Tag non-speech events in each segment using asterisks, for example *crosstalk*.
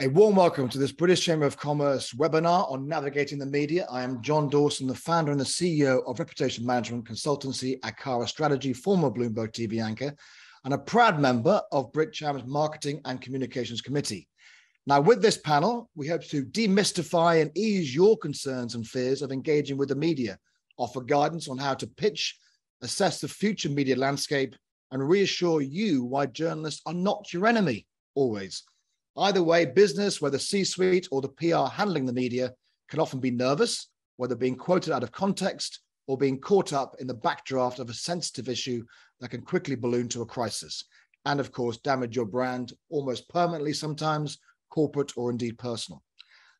A warm welcome to this British Chamber of Commerce webinar on navigating the media. I am John Dawson, the founder and the CEO of reputation management consultancy Akara Strategy, former Bloomberg TV anchor, and a proud member of Brit BritCham's Marketing and Communications Committee. Now, with this panel, we hope to demystify and ease your concerns and fears of engaging with the media, offer guidance on how to pitch, assess the future media landscape, and reassure you why journalists are not your enemy always. Either way, business, whether C suite or the PR handling the media, can often be nervous, whether being quoted out of context or being caught up in the backdraft of a sensitive issue that can quickly balloon to a crisis. And of course, damage your brand almost permanently, sometimes corporate or indeed personal.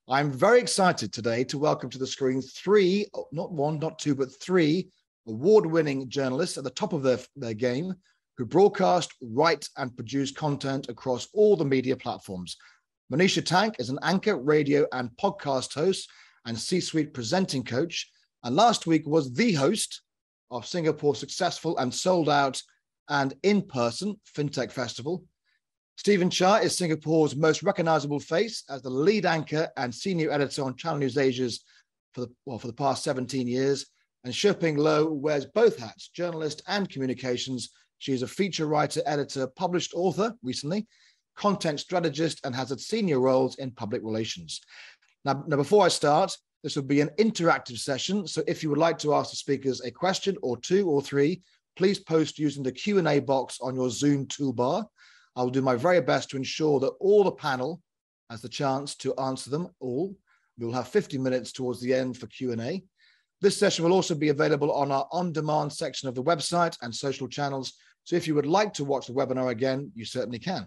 I'm very excited today to welcome to the screen three, oh, not one, not two, but three award winning journalists at the top of their, their game who broadcast, write, and produce content across all the media platforms. Manisha Tank is an anchor, radio, and podcast host and C suite presenting coach. And last week was the host of Singapore's successful and sold out and in person FinTech Festival. Steven Chia is Singapore's most recognizable face as the lead anchor and senior editor on Channel NewsAsia's for the, well, for the past 17 years. And Shi Ping Low wears both hats, journalist and communications, she is a feature writer, editor, published author recently, content strategist, and has had senior roles in public relations. Now, now, before I start, this will be an interactive session. So if you would like to ask the speakers a question or two or three, please post using the Q&A box on your Zoom toolbar. I will do my very best to ensure that all the panel has the chance to answer them all. We'll have 50 minutes towards the end for Q&A. This session will also be available on our on-demand section of the website and social channels so if you would like to watch the webinar again, you certainly can.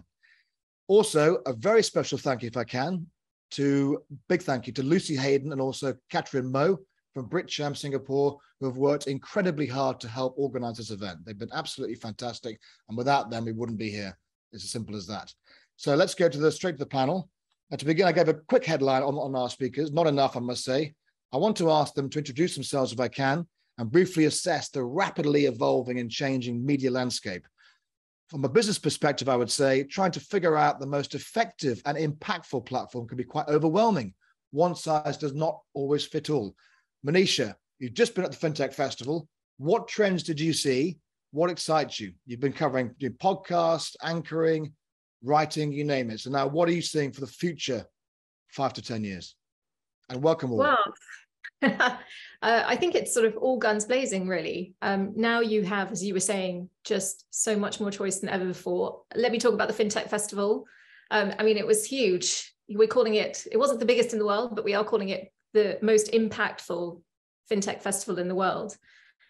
Also, a very special thank you, if I can, to big thank you to Lucy Hayden and also Catherine Moe from BritCham Singapore, who have worked incredibly hard to help organize this event. They've been absolutely fantastic. And without them, we wouldn't be here. It's as simple as that. So let's go to the straight to the panel. And to begin, I gave a quick headline on, on our speakers, not enough, I must say. I want to ask them to introduce themselves if I can, and briefly assess the rapidly evolving and changing media landscape. From a business perspective, I would say trying to figure out the most effective and impactful platform can be quite overwhelming. One size does not always fit all. Manisha, you've just been at the FinTech Festival. What trends did you see? What excites you? You've been covering your podcast, anchoring, writing, you name it. So now, what are you seeing for the future five to 10 years? And welcome all. Well, *laughs* uh, I think it's sort of all guns blazing, really. Um, now you have, as you were saying, just so much more choice than ever before. Let me talk about the FinTech Festival. Um, I mean, it was huge. We're calling it, it wasn't the biggest in the world, but we are calling it the most impactful FinTech Festival in the world.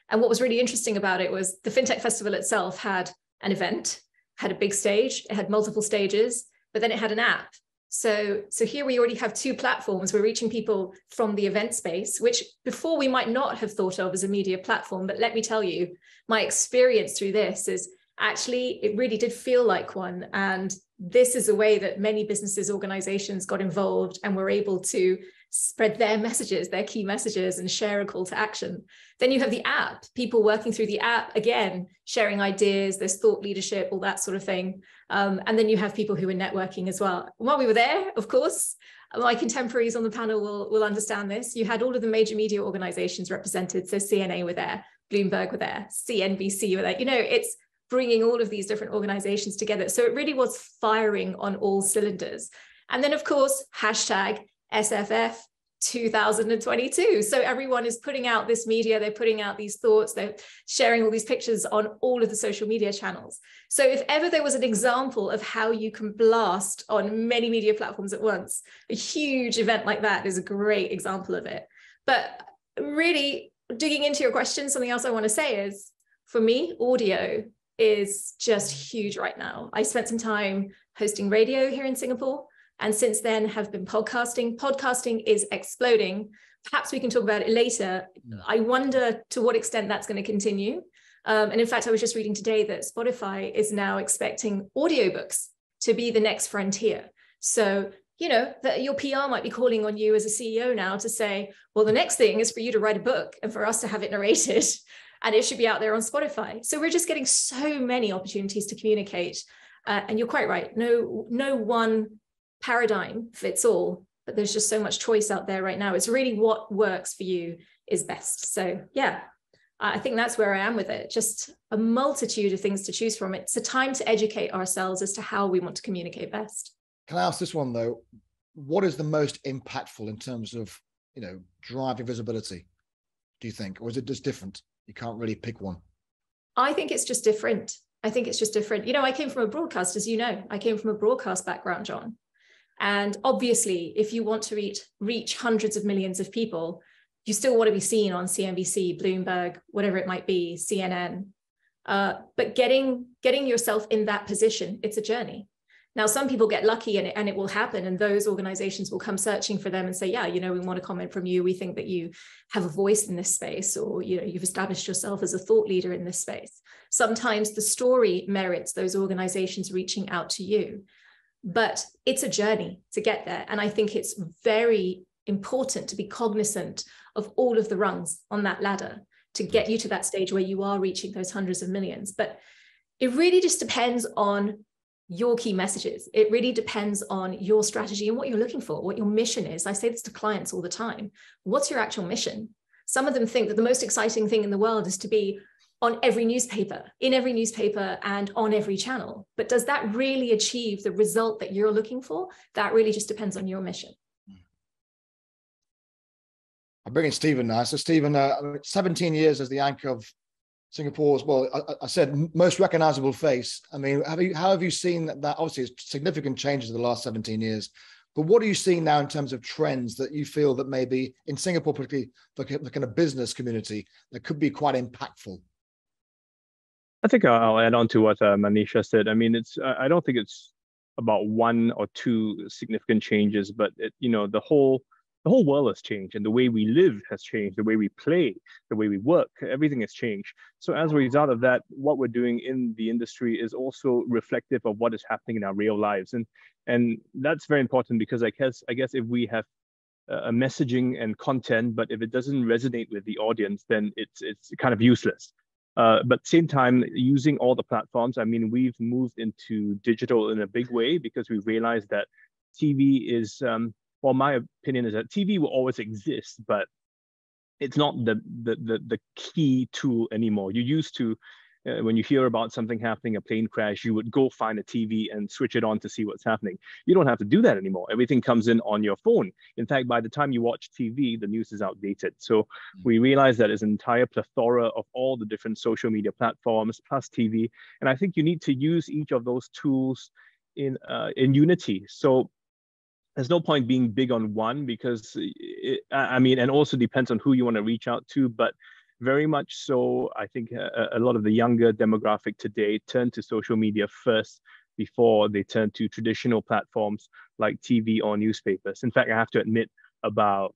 And what was really interesting about it was the FinTech Festival itself had an event, had a big stage, it had multiple stages, but then it had an app. So, so here we already have two platforms. We're reaching people from the event space, which before we might not have thought of as a media platform. But let me tell you, my experience through this is actually it really did feel like one. And this is a way that many businesses, organizations got involved and were able to spread their messages, their key messages, and share a call to action. Then you have the app, people working through the app, again, sharing ideas, there's thought leadership, all that sort of thing. Um, and then you have people who are networking as well. While we were there, of course, my contemporaries on the panel will, will understand this. You had all of the major media organizations represented. So CNA were there, Bloomberg were there, CNBC were there. You know, it's bringing all of these different organizations together. So it really was firing on all cylinders. And then, of course, hashtag SFF 2022. So everyone is putting out this media, they're putting out these thoughts, they're sharing all these pictures on all of the social media channels. So if ever there was an example of how you can blast on many media platforms at once, a huge event like that is a great example of it. But really digging into your question, something else I want to say is for me, audio is just huge right now. I spent some time hosting radio here in Singapore and since then have been podcasting. Podcasting is exploding. Perhaps we can talk about it later. I wonder to what extent that's going to continue. Um, and in fact, I was just reading today that Spotify is now expecting audiobooks to be the next frontier. So, you know, that your PR might be calling on you as a CEO now to say, well, the next thing is for you to write a book and for us to have it narrated, *laughs* and it should be out there on Spotify. So we're just getting so many opportunities to communicate. Uh, and you're quite right. No, no one paradigm fits all, but there's just so much choice out there right now. It's really what works for you is best. So yeah, I think that's where I am with it. Just a multitude of things to choose from. It's a time to educate ourselves as to how we want to communicate best. Can I ask this one though? What is the most impactful in terms of you know driving visibility? Do you think, or is it just different? You can't really pick one. I think it's just different. I think it's just different. You know, I came from a broadcast, as you know, I came from a broadcast background, John. And obviously, if you want to reach reach hundreds of millions of people, you still want to be seen on CNBC, Bloomberg, whatever it might be, CNN. Uh, but getting getting yourself in that position, it's a journey. Now, some people get lucky and it, and it will happen, and those organizations will come searching for them and say, "Yeah, you know, we want to comment from you. We think that you have a voice in this space, or you know, you've established yourself as a thought leader in this space." Sometimes the story merits those organizations reaching out to you, but it's a journey to get there, and I think it's very important to be cognizant of all of the rungs on that ladder to get you to that stage where you are reaching those hundreds of millions. But it really just depends on your key messages. It really depends on your strategy and what you're looking for, what your mission is. I say this to clients all the time. What's your actual mission? Some of them think that the most exciting thing in the world is to be on every newspaper, in every newspaper, and on every channel. But does that really achieve the result that you're looking for? That really just depends on your mission. I bring in Steven now. So, Steven, uh, 17 years as the anchor of Singapore's, well, I, I, said most recognizable face. I mean, have you, how have you seen that? that obviously, it's significant changes in the last 17 years. But what are you seeing now in terms of trends that you feel that maybe in Singapore, particularly the, the kind of business community, that could be quite impactful? I think I'll add on to what uh, Manisha said. I mean, it's I don't think it's about one or two significant changes, but it, you know, the whole the whole world has changed and the way we live has changed, the way we play, the way we work, everything has changed. So as a result of that, what we're doing in the industry is also reflective of what is happening in our real lives. And and that's very important because I guess I guess if we have a messaging and content, but if it doesn't resonate with the audience, then it's it's kind of useless. Uh, but same time, using all the platforms, I mean, we've moved into digital in a big way because we realized that TV is um, well, my opinion is that TV will always exist, but it's not the the the, the key tool anymore. You used to uh, when you hear about something happening, a plane crash, you would go find a TV and switch it on to see what's happening. You don't have to do that anymore. Everything comes in on your phone. In fact, by the time you watch TV, the news is outdated. So mm-hmm. we realize that there's an entire plethora of all the different social media platforms plus TV, and I think you need to use each of those tools in uh, in unity. So there's no point being big on one because it, I mean, and also depends on who you want to reach out to. But very much so, I think a, a, lot of the younger demographic today turn to social media first before they turn to traditional platforms like TV or newspapers. In fact, I have to admit, about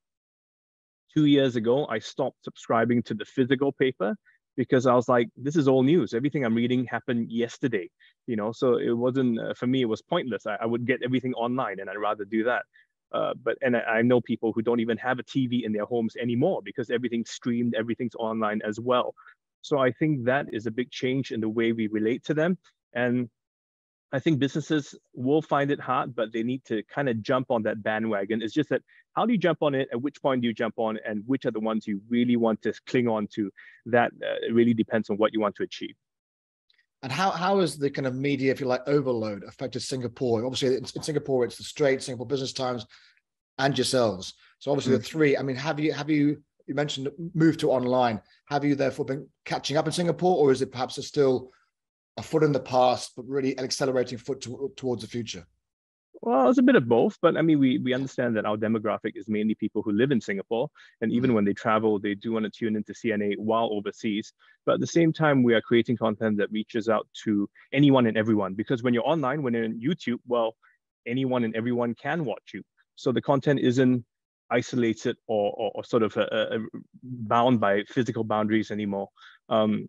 two years ago, I stopped subscribing to the physical paper because I was like, this is all news. Everything I'm reading happened yesterday, you know. So it wasn't uh, for me. It was pointless. I, I, would get everything online, and I'd rather do that. Uh, but and I, I, know people who don't even have a TV in their homes anymore because everything's streamed, everything's online as well. So I think that is a big change in the way we relate to them. And I think businesses will find it hard, but they need to kind of jump on that bandwagon. It's just that how do you jump on it? At which point do you jump on? And which are the ones you really want to cling on to? That uh, really depends on what you want to achieve. And how, how has the kind of media, if you like, overload affected Singapore? Obviously, in, in Singapore, it's the Straits, Singapore Business Times, and yourselves. So obviously, mm. the three. I mean, have you have you you mentioned move to online? Have you therefore been catching up in Singapore, or is it perhaps still a foot in the past, but really an accelerating foot to, towards the future? Well, it's a bit of both, but I mean, we we understand that our demographic is mainly people who live in Singapore, and even mm-hmm. when they travel, they do want to tune into CNA while overseas. But at the same time, we are creating content that reaches out to anyone and everyone. Because when you're online, when you're in YouTube, well, anyone and everyone can watch you. So the content isn't isolated or, or, or sort of uh, uh, bound by physical boundaries anymore. Um,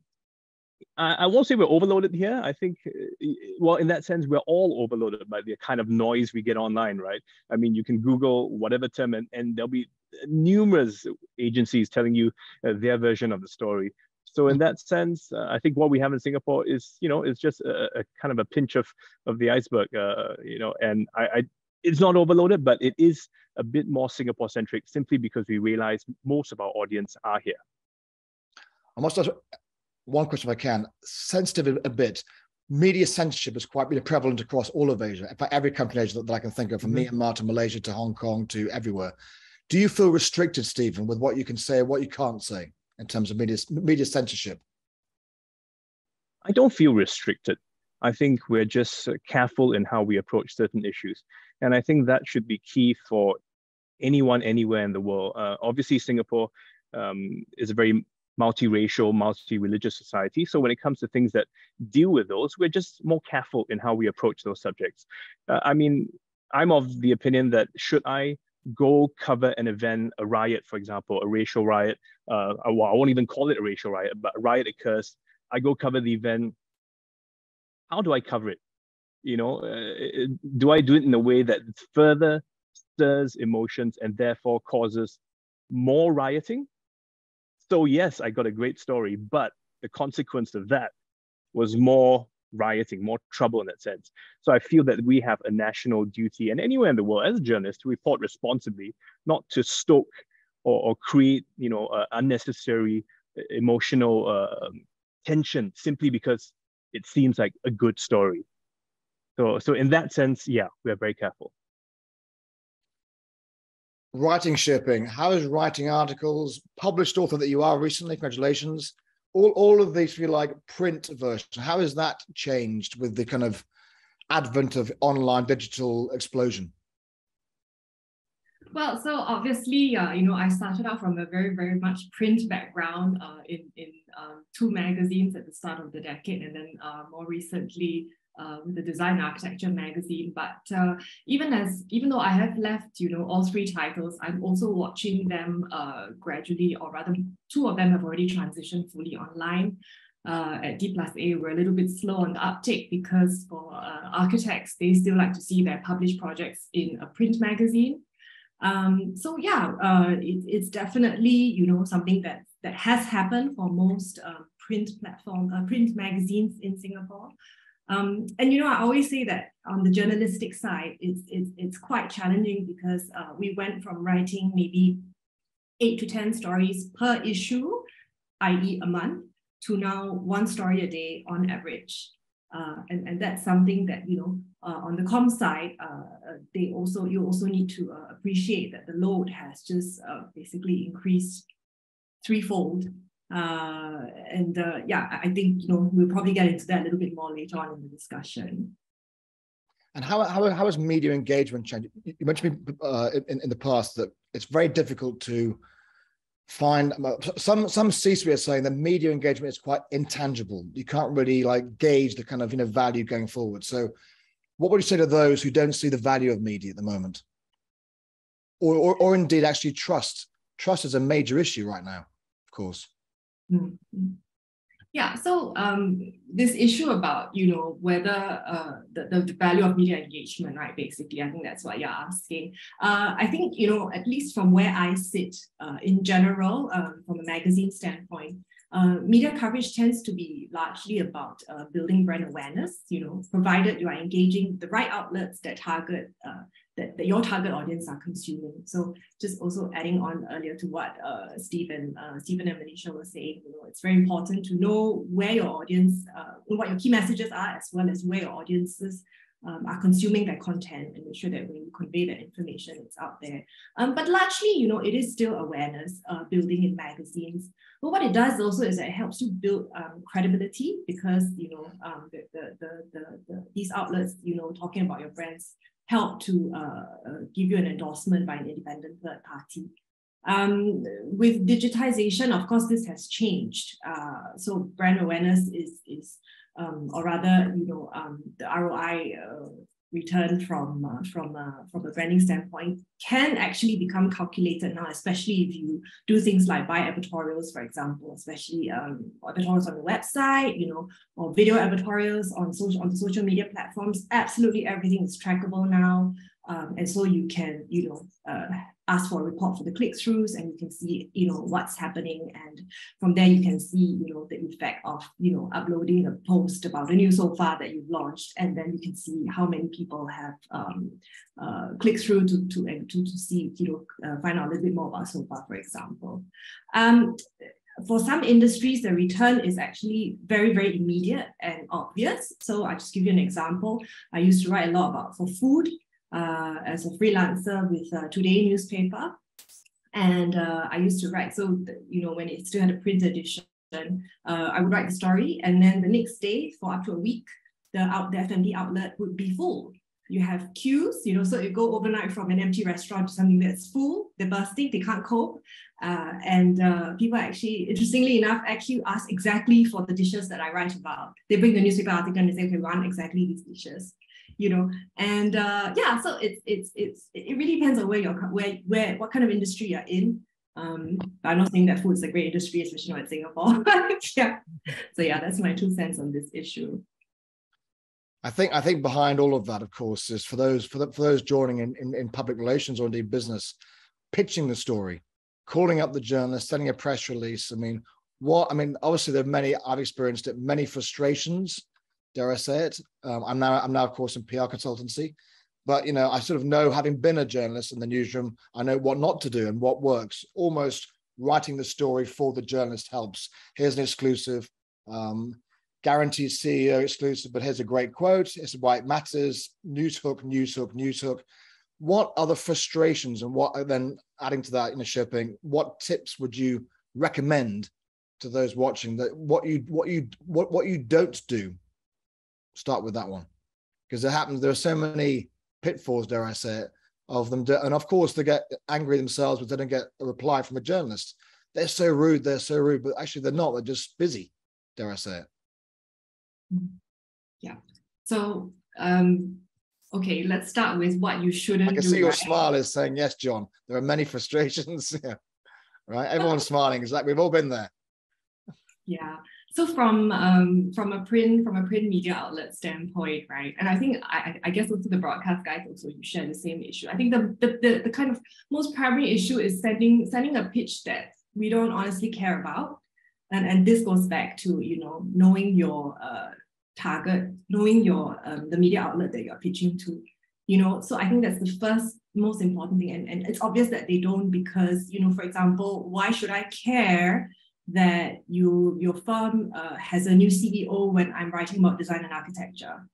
I, won't say we're overloaded here. I think, uh, well, in that sense, we're all overloaded by the kind of noise we get online, right? I mean, you can Google whatever term, and, and there'll be numerous agencies telling you uh, their version of the story. So in that sense, uh, I think what we have in Singapore is, you know, is just a, a, kind of a pinch of of the iceberg, uh, you know. And I, I it's not overloaded, but it is a bit more Singapore centric simply because we realize most of our audience are here. I must one question if I can, sensitive a bit. Media censorship is quite really prevalent across all of Asia. In fact, every country in Asia that, that I can think of, from mm-hmm. Myanmar to Malaysia to Hong Kong to everywhere. Do you feel restricted, Steven, with what you can say, what you can't say in terms of media media censorship? I don't feel restricted. I think we're just careful in how we approach certain issues. And I think that should be key for anyone anywhere in the world. Uh, obviously, Singapore um, is a very multiracial, multi-religious society. So when it comes to things that deal with those, we're just more careful in how we approach those subjects. Uh, I mean, I'm of the opinion that should I go cover an event, a riot, for example, a racial riot, uh, well, I won't even call it a racial riot, but a riot occurs, I go cover the event, how do I cover it? You know, uh, do I do it in a way that further stirs emotions and therefore causes more rioting? So yes, I got a great story, but the consequence of that was more rioting, more trouble in that sense. So I feel that we have a national duty, and anywhere in the world, as a journalist, to report responsibly, not to stoke or, or create, you know, uh, unnecessary emotional uh, tension simply because it seems like a good story. So, so in that sense, yeah, we are very careful. Writing Shi Ping. How is writing articles? Published author that you are recently. Congratulations. All, all of these feel like print version. How has that changed with the kind of advent of online digital explosion? Well, so obviously, uh, you know, I started out from a very, very much print background uh, in, in um, two magazines at the start of the decade, and then uh, more recently with the Design Architecture magazine. But uh, even as, even though I have left, you know, all three titles, I'm also watching them uh, gradually, or rather, two of them have already transitioned fully online. Uh, at D plus A, we're a little bit slow on the uptake because for uh, architects, they still like to see their published projects in a print magazine. Um, so yeah, uh, it, it's definitely you know something that that has happened for most uh, print platform, print magazines in Singapore. Um, and you know, I always say that on the journalistic side, it's it's, it's quite challenging because uh, we went from writing maybe eight to ten stories per issue, i.e., a month, to now one story a day on average. Uh, and, and that's something that you know uh, on the com side uh, they also you also need to uh, appreciate that the load has just uh, basically increased threefold Uh, and uh, yeah I think you know we'll probably get into that a little bit more later on in the discussion. And how, how, how has media engagement changed? You mentioned uh, in, in the past that it's very difficult to find some some C-suite are saying the media engagement is quite intangible. You can't really like gauge the kind of you know value going forward. So, what would you say to those who don't see the value of media at the moment, or or, or indeed actually trust? Trust is a major issue right now, of course. Mm-hmm. Yeah, so um, this issue about you know whether uh, the, the value of media engagement, right? Basically, I think that's what you're asking. Uh, I think you know at least from where I sit uh, in general, um, from a magazine standpoint, uh, media coverage tends to be largely about uh, building brand awareness. You know, provided you are engaging the right outlets that target uh, that, that your target audience are consuming. So just also adding on earlier to what uh, Steven, uh, Steven and Manisha were saying, you know, it's very important to know where your audience, uh, what your key messages are, as well as where your audiences um, are consuming that content and make sure that when you convey that information, it's out there. Um, but largely, you know, it is still awareness uh, building in magazines. But what it does also is that it helps you build um, credibility because, you know, um, the, the, the, the, the, these outlets, you know, talking about your brands help to uh, uh, give you an endorsement by an independent third party. Um, with digitization, of course, this has changed. Uh, so brand awareness is, is um, or rather, you know, um, the ROI uh, return from uh, from uh, from a branding standpoint can actually become calculated now, especially if you do things like buy advertorials, for example, especially um, advertorials on the website, you know, or video advertorials on social on the social media platforms. Absolutely everything is trackable now, um, and so you can you know uh, ask for a report for the click-throughs and you can see, you know, what's happening. And from there you can see, you know, the effect of, you know, uploading a post about a new sofa that you've launched. And then you can see how many people have um, uh, clicked through to, to, to, to see, you know, uh, find out a little bit more about sofa, for example. Um, for some industries, the return is actually very, very immediate and obvious. So I just give you an example. I used to write a lot about for food as a freelancer with Today newspaper. And uh, I used to write, so, you know, when it still had a print edition, uh, I would write the story. And then the next day, for up to a week, the, out, the F&B outlet would be full. You have queues, you know, so you go overnight from an empty restaurant to something that's full, they're bursting, they can't cope. Uh, and uh, people actually, interestingly enough, actually ask exactly for the dishes that I write about. They bring the newspaper article and they say, okay, we want exactly these dishes you know and uh, yeah so it's it's it's it really depends on where you're where where what kind of industry you're in um, I'm not saying that food is a great industry, especially not in Singapore. *laughs* yeah. So yeah, that's my two cents on this issue. I think I think behind all of that, of course, is for those for, the, for those joining in, in, in public relations or indeed business, pitching the story, calling up the journalist, sending a press release. I mean, what I mean, obviously there are many I've experienced it, many frustrations dare I say it. Um, I'm now I'm now of course in PR consultancy, but you know I sort of know having been a journalist in the newsroom, I know what not to do and what works. Almost writing the story for the journalist helps. Here's an exclusive. Um, guaranteed CEO exclusive, but here's a great quote. It's why it matters. News hook, news hook, news hook. What are the frustrations and what then adding to that in a Shi Ping, what tips would you recommend to those watching that what you what you what what you don't do start with that one because it happens. There are so many pitfalls, dare I say it, of them. And of course, they get angry themselves, but they don't get a reply from a journalist. They're so rude. They're so rude, but actually they're not. They're just busy, dare I say it. Yeah. So, um, okay, let's start with what you shouldn't. I can do, see your right? smile is saying yes, John. There are many *laughs* frustrations. *laughs* yeah. Right. Everyone's smiling. It's like we've all been there. Yeah so from um, from a print from a print media outlet standpoint, right? And I think I, I guess also the broadcast guys also share the same issue. I think the, the the, the kind of most primary issue is sending sending a pitch that we don't honestly care about, and and this goes back to you know knowing your uh, target, knowing your um, the media outlet that you're pitching to, you know. So I think that's the first most important thing, and and it's obvious that they don't because you know, for example, why should I care? That you your firm uh, has a new CEO when I'm writing about design and architecture,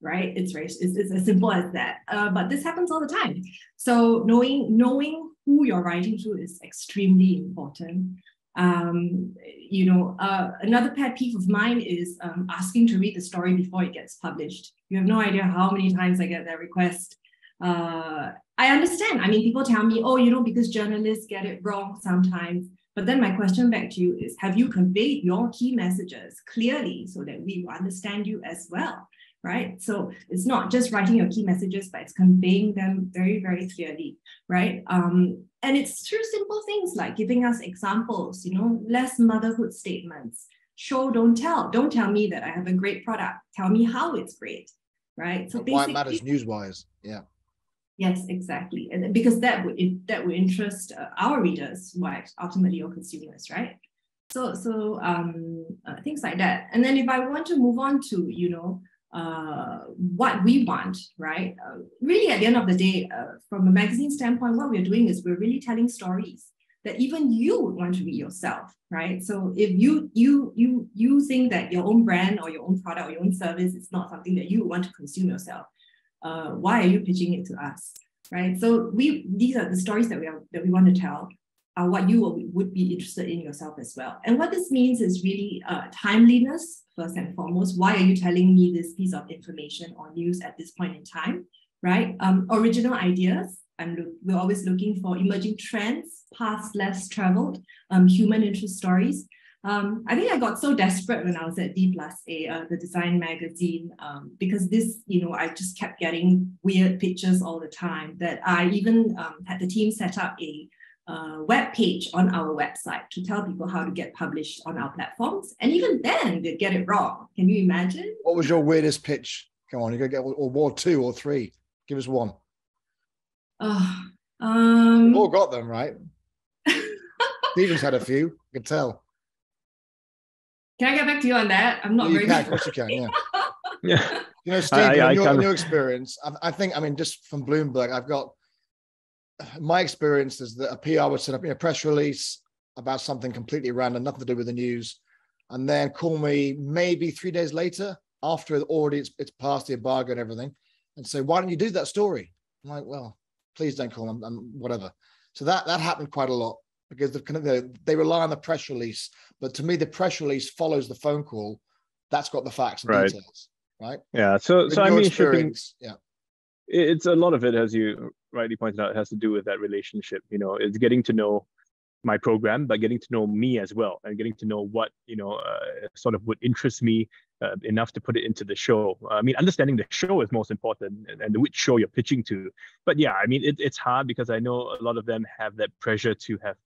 right? It's very it's, it's as simple as that. Uh, but this happens all the time. So knowing knowing who you're writing to is extremely important. Um, you know, uh, another pet peeve of mine is um, asking to read the story before it gets published. You have no idea how many times I get that request. Uh, I understand. I mean, people tell me, oh, you know, because journalists get it wrong sometimes. But then my question back to you is, have you conveyed your key messages clearly so that we will understand you as well? Right. So it's not just writing your key messages, but it's conveying them very, very clearly. Right. Um, and it's through simple things like giving us examples, you know, less motherhood statements. Show, don't tell. Don't tell me that I have a great product. Tell me how it's great. Right. So why it matters news wise. Yeah. Yes, exactly, because that would that would interest uh, our readers, are ultimately your consumers, right? So so um, uh, things like that. And then if I want to move on to you know uh, what we want, right? Uh, really, at the end of the day, uh, from a magazine standpoint, what we're doing is we're really telling stories that even you would want to read yourself, right? So if you you you you think that your own brand or your own product or your own service is not something that you want to consume yourself, uh, why are you pitching it to us right? So we these are the stories that we are that we want to tell are what you would be interested in yourself as well. And what this means is really uh, timeliness first and foremost. Why are you telling me this piece of information or news at this point in time right? Um, original ideas. Look, we're always looking for emerging trends past less traveled um, human interest stories um, I think I got so desperate when I was at D plus A, uh, the design magazine, um, because this, you know, I just kept getting weird pictures all the time that I even um, had the team set up a uh, web page on our website to tell people how to get published on our platforms. And even then, they'd get it wrong. Can you imagine? What was your weirdest pitch? Come on, you gotta get or, or two or three. Give us one. Uh, um, all got them, right? *laughs* Steven's had a few, I can tell. Can I get back to you on that? I'm not you very can, of course you can, yeah. *laughs* Yeah. You know, Steve, I- I in, your, in your experience, I, I think, I mean, just from Bloomberg, I've got my experience is that a PR would set up a press release about something completely random, nothing to do with the news, and then call me maybe three days later after it already it's, it's past the embargo and everything, and say, "Why don't you do that story?" I'm like, "Well, please don't call them, and whatever." So that that happened quite a lot because the, the, they rely on the press release, but to me, the press release follows the phone call. That's got the facts and Right. details, right? Yeah. So In so I mean Shi Ping yeah. it's a lot of it as you rightly pointed out has to do with that relationship you know it's getting to know my program but getting to know me as well and getting to know what you know uh, sort of would interest me uh, enough to put it into the show i mean understanding the show is most important and, and which show you're pitching to but yeah i mean it, it's hard because i know a lot of them have that pressure to have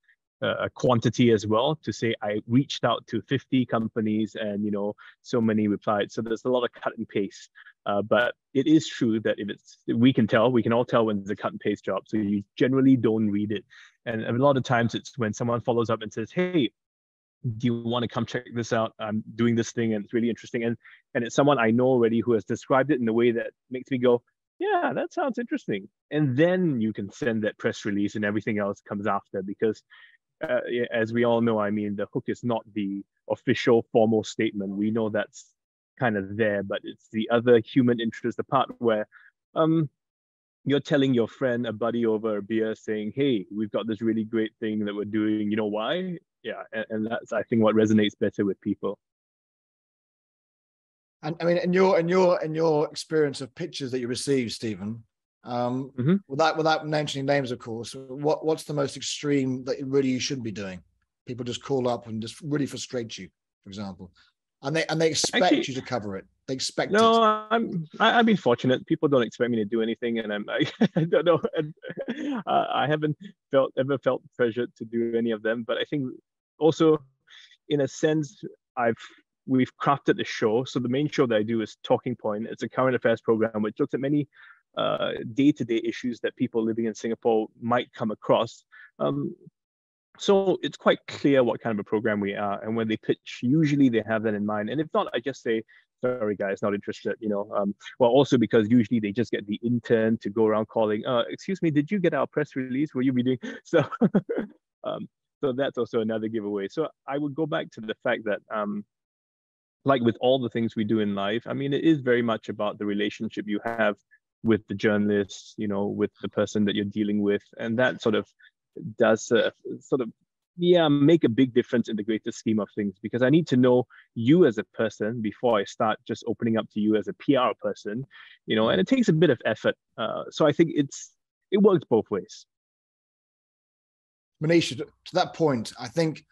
a quantity as well to say i reached out to 50 companies and you know so many replied so there's a lot of cut and paste uh, but it is true that if it's, we can tell, we can all tell when it's a cut and paste job. So you generally don't read it. And a lot of times it's when someone follows up and says, Hey, do you want to come check this out? I'm doing this thing and it's really interesting. And, and it's someone I know already who has described it in a way that makes me go, yeah, that sounds interesting. And then you can send that press release and everything else comes after because uh, as we all know, I mean, the hook is not the official formal statement. We know that's kind of there, but it's the other human interest, the part where um, you're telling your friend, a buddy over a beer, saying, "Hey, we've got this really great thing that we're doing. You know why?" Yeah, and, and that's I think what resonates better with people. And I mean, in your in your in your experience of pictures that you received, Steven, um, Mhm. without without mentioning names, of course, what what's the most extreme that really you shouldn't be doing? People just call up and just really frustrate you, for example, and they and they expect Actually- you to cover it. They expect No, it. I'm I, I've been fortunate. People don't expect me to do anything, and I'm I, *laughs* I don't know. And, uh, I haven't felt ever felt pressured to do any of them. But I think also, in a sense, I've we've crafted the show. So the main show that I do is Talking Point. It's a current affairs program which looks at many day-to-day issues that people living in Singapore might come across. Um, so it's quite clear what kind of a program we are, and when they pitch, usually they have that in mind. And if not, I just say, sorry guys not interested you know um well also because usually they just get the intern to go around calling uh excuse me did you get our press release were you reading *laughs* so um so that's also another giveaway so i would go back to the fact that um like with all the things we do in life i mean it is very much about the relationship you have with the journalists, you know with the person that you're dealing with. And that sort of does uh, sort of yeah make a big difference in the greater scheme of things. Because i need to know you as a person before i start just opening up to you as a pr person you know and it takes a bit of effort. Uh, so i think it's it works both ways. Manisha, to to that point, I think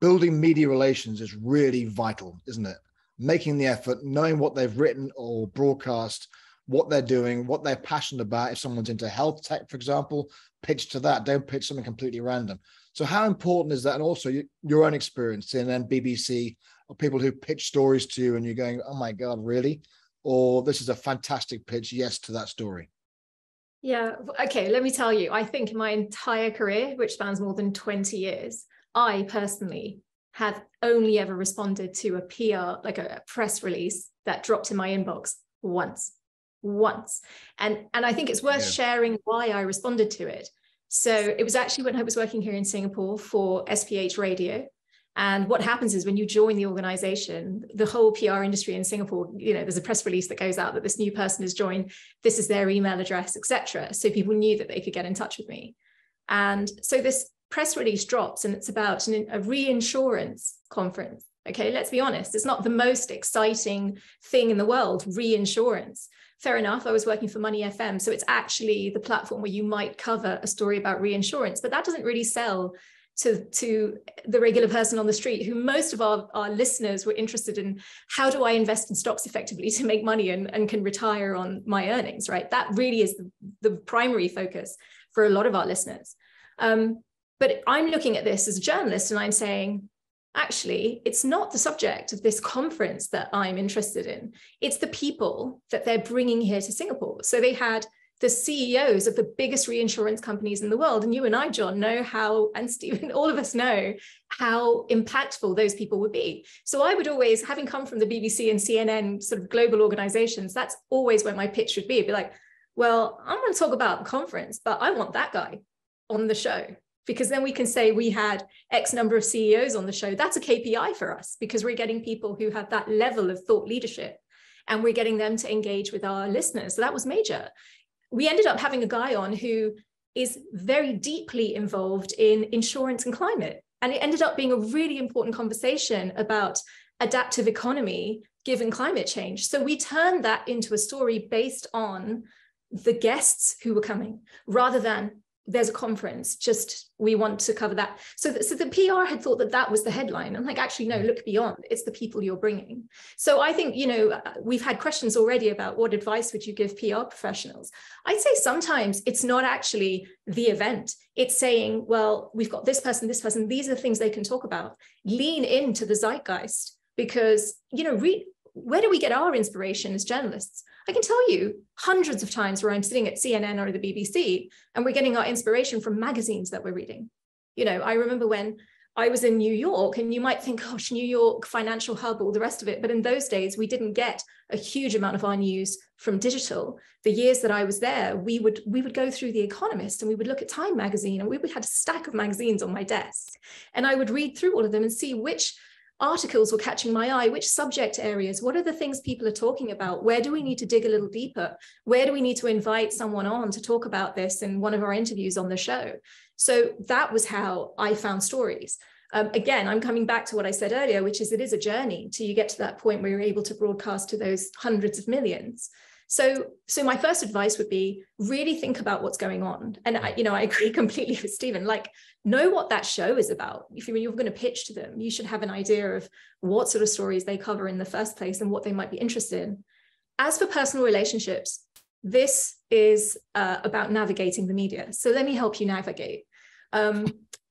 building media relations is really vital, isn't it? Making the effort, knowing what they've written or broadcast, what they're doing, what they're passionate about. If someone's into health tech, for example, pitch to that. Don't pitch something completely random. So, how important is that? And also you, your own experience, CNN, BBC, or people who pitch stories to you, and you're going, "Oh my god, really?" Or this is a fantastic pitch. Yes, to that story. Yeah. Okay. Let me tell you, I think my entire career, which spans more than 20 years, I personally have only ever responded to a PR, like a press release that dropped in my inbox once. Once. And and I think it's worth Yeah. sharing why I responded to it. So it was actually when I was working here in Singapore for SPH Radio. And what happens is when you join the organization, the whole PR industry in Singapore, you know, there's a press release that goes out that this new person has joined this is their email address, etc. So people knew that they could get in touch with me. And so this press release drops and it's about an, a reinsurance conference. Okay, let's be honest, it's not the most exciting thing in the world, reinsurance. Fair enough, I was working for Money FM. So it's actually the platform where you might cover a story about reinsurance, but that doesn't really sell to, to the regular person on the street who most of our, our listeners were interested in how do I invest in stocks effectively *laughs* to make money and, and can retire on my earnings, right? That really is the, the primary focus for a lot of our listeners. Um, but I'm looking at this as a journalist and I'm saying, actually, it's not the subject of this conference that I'm interested in. It's the people that they're bringing here to Singapore. So they had the CEOs of the biggest reinsurance companies in the world. And you and I, John, know how, and Steven, *laughs* all of us know how impactful those people would be. So I would always, having come from the BBC and CNN sort of global organizations, that's always where my pitch would be. It'd be like, well, I'm going to talk about the conference, but I want that guy on the show because then we can say we had X number of CEOs on the show. That's a KPI for us because we're getting people who have that level of thought leadership and we're getting them to engage with our listeners. So that was major we ended up having a guy on who is very deeply involved in insurance and climate. And it ended up being a really important conversation about adaptive economy given climate change. So we turned that into a story based on the guests who were coming rather than there's a conference just we want to cover that. So, so the pr had thought that that was the headline. I'm like actually no mm. look beyond. It's the people you're bringing. So i think you know uh, we've had questions already about what advice would you give pr professionals? I'd say sometimes it's not actually the event. It's saying well we've got this person this person. These are the things they can talk about. Lean into the zeitgeist because you know read where do we get our inspiration as journalists I can tell you hundreds of times where I'm sitting at CNN or the BBC and we're getting our inspiration from magazines that we're reading. You know, I remember when I was in New York, and you might think, gosh, New York, financial hub, all the rest of it. But in those days, we didn't get a huge amount of our news from digital. The years that I was there, we would we would go through The Economist and we would look at Time magazine, and we would have a stack of magazines on my desk, and I would read through all of them and see which articles were catching my eye which subject areas what are the things people are talking about? Where do we need to dig a little deeper? Where do we need to invite someone on to talk about this in one of our interviews on the show? So that was how i found stories. Um, again i'm coming back to what i said earlier which is it is a journey till you get to that point where you're able to broadcast to those hundreds of millions so, so my first advice would be really think about what's going on. And I, you know, I agree *laughs* completely with Steven. Like, know what that show is about. If you're going to pitch to them, you should have an idea of what sort of stories they cover in the first place and what they might be interested in. As for personal relationships, this is uh, about navigating the media. So let me help you navigate. Um,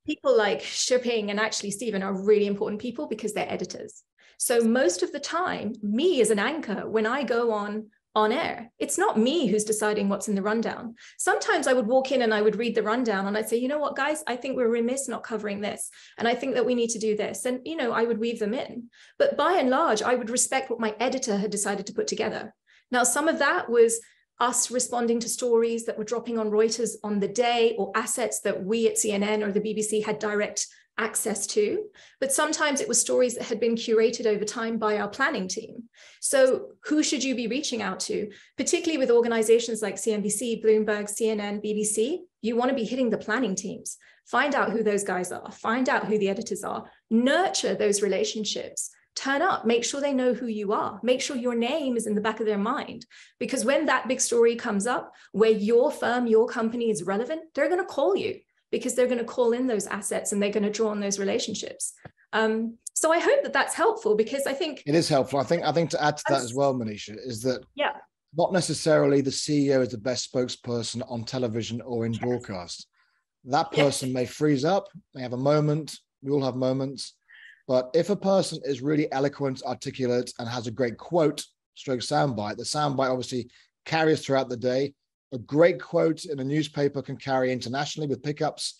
people like Shi Ping and actually Steven are really important people because they're editors. So most of the time, me as an anchor, when I go on on air. It's not me who's deciding what's in the rundown. Sometimes I would walk in and I would read the rundown and I'd say, you know what, guys, I think we're remiss not covering this. And I think that we need to do this. And, you know, I would weave them in. But by and large, I would respect what my editor had decided to put together. Now, some of that was us responding to stories that were dropping on Reuters on the day or assets that we at CNN or the BBC had direct access to, but sometimes it was stories that had been curated over time by our planning team. So, who should you be reaching out to, particularly with organizations like CNBC, Bloomberg, CNN, BBC? You want to be hitting the planning teams. Find out who those guys are, find out who the editors are, nurture those relationships. Turn up, make sure they know who you are, make sure your name is in the back of their mind. Because when that big story comes up where your firm, your company is relevant, they're going to call you because they're going to call in those assets and they're going to draw on those relationships. Um, so I hope that that's helpful because I think it is helpful. I think I think to add to that as well, Manisha, is that yeah, not necessarily the CEO is the best spokesperson on television or in broadcast. That person may freeze up, may have a moment. We all have moments. But if a person is really eloquent, articulate, and has a great quote, stroke soundbite, the soundbite obviously carries throughout the day a great quote in a newspaper can carry internationally with pickups.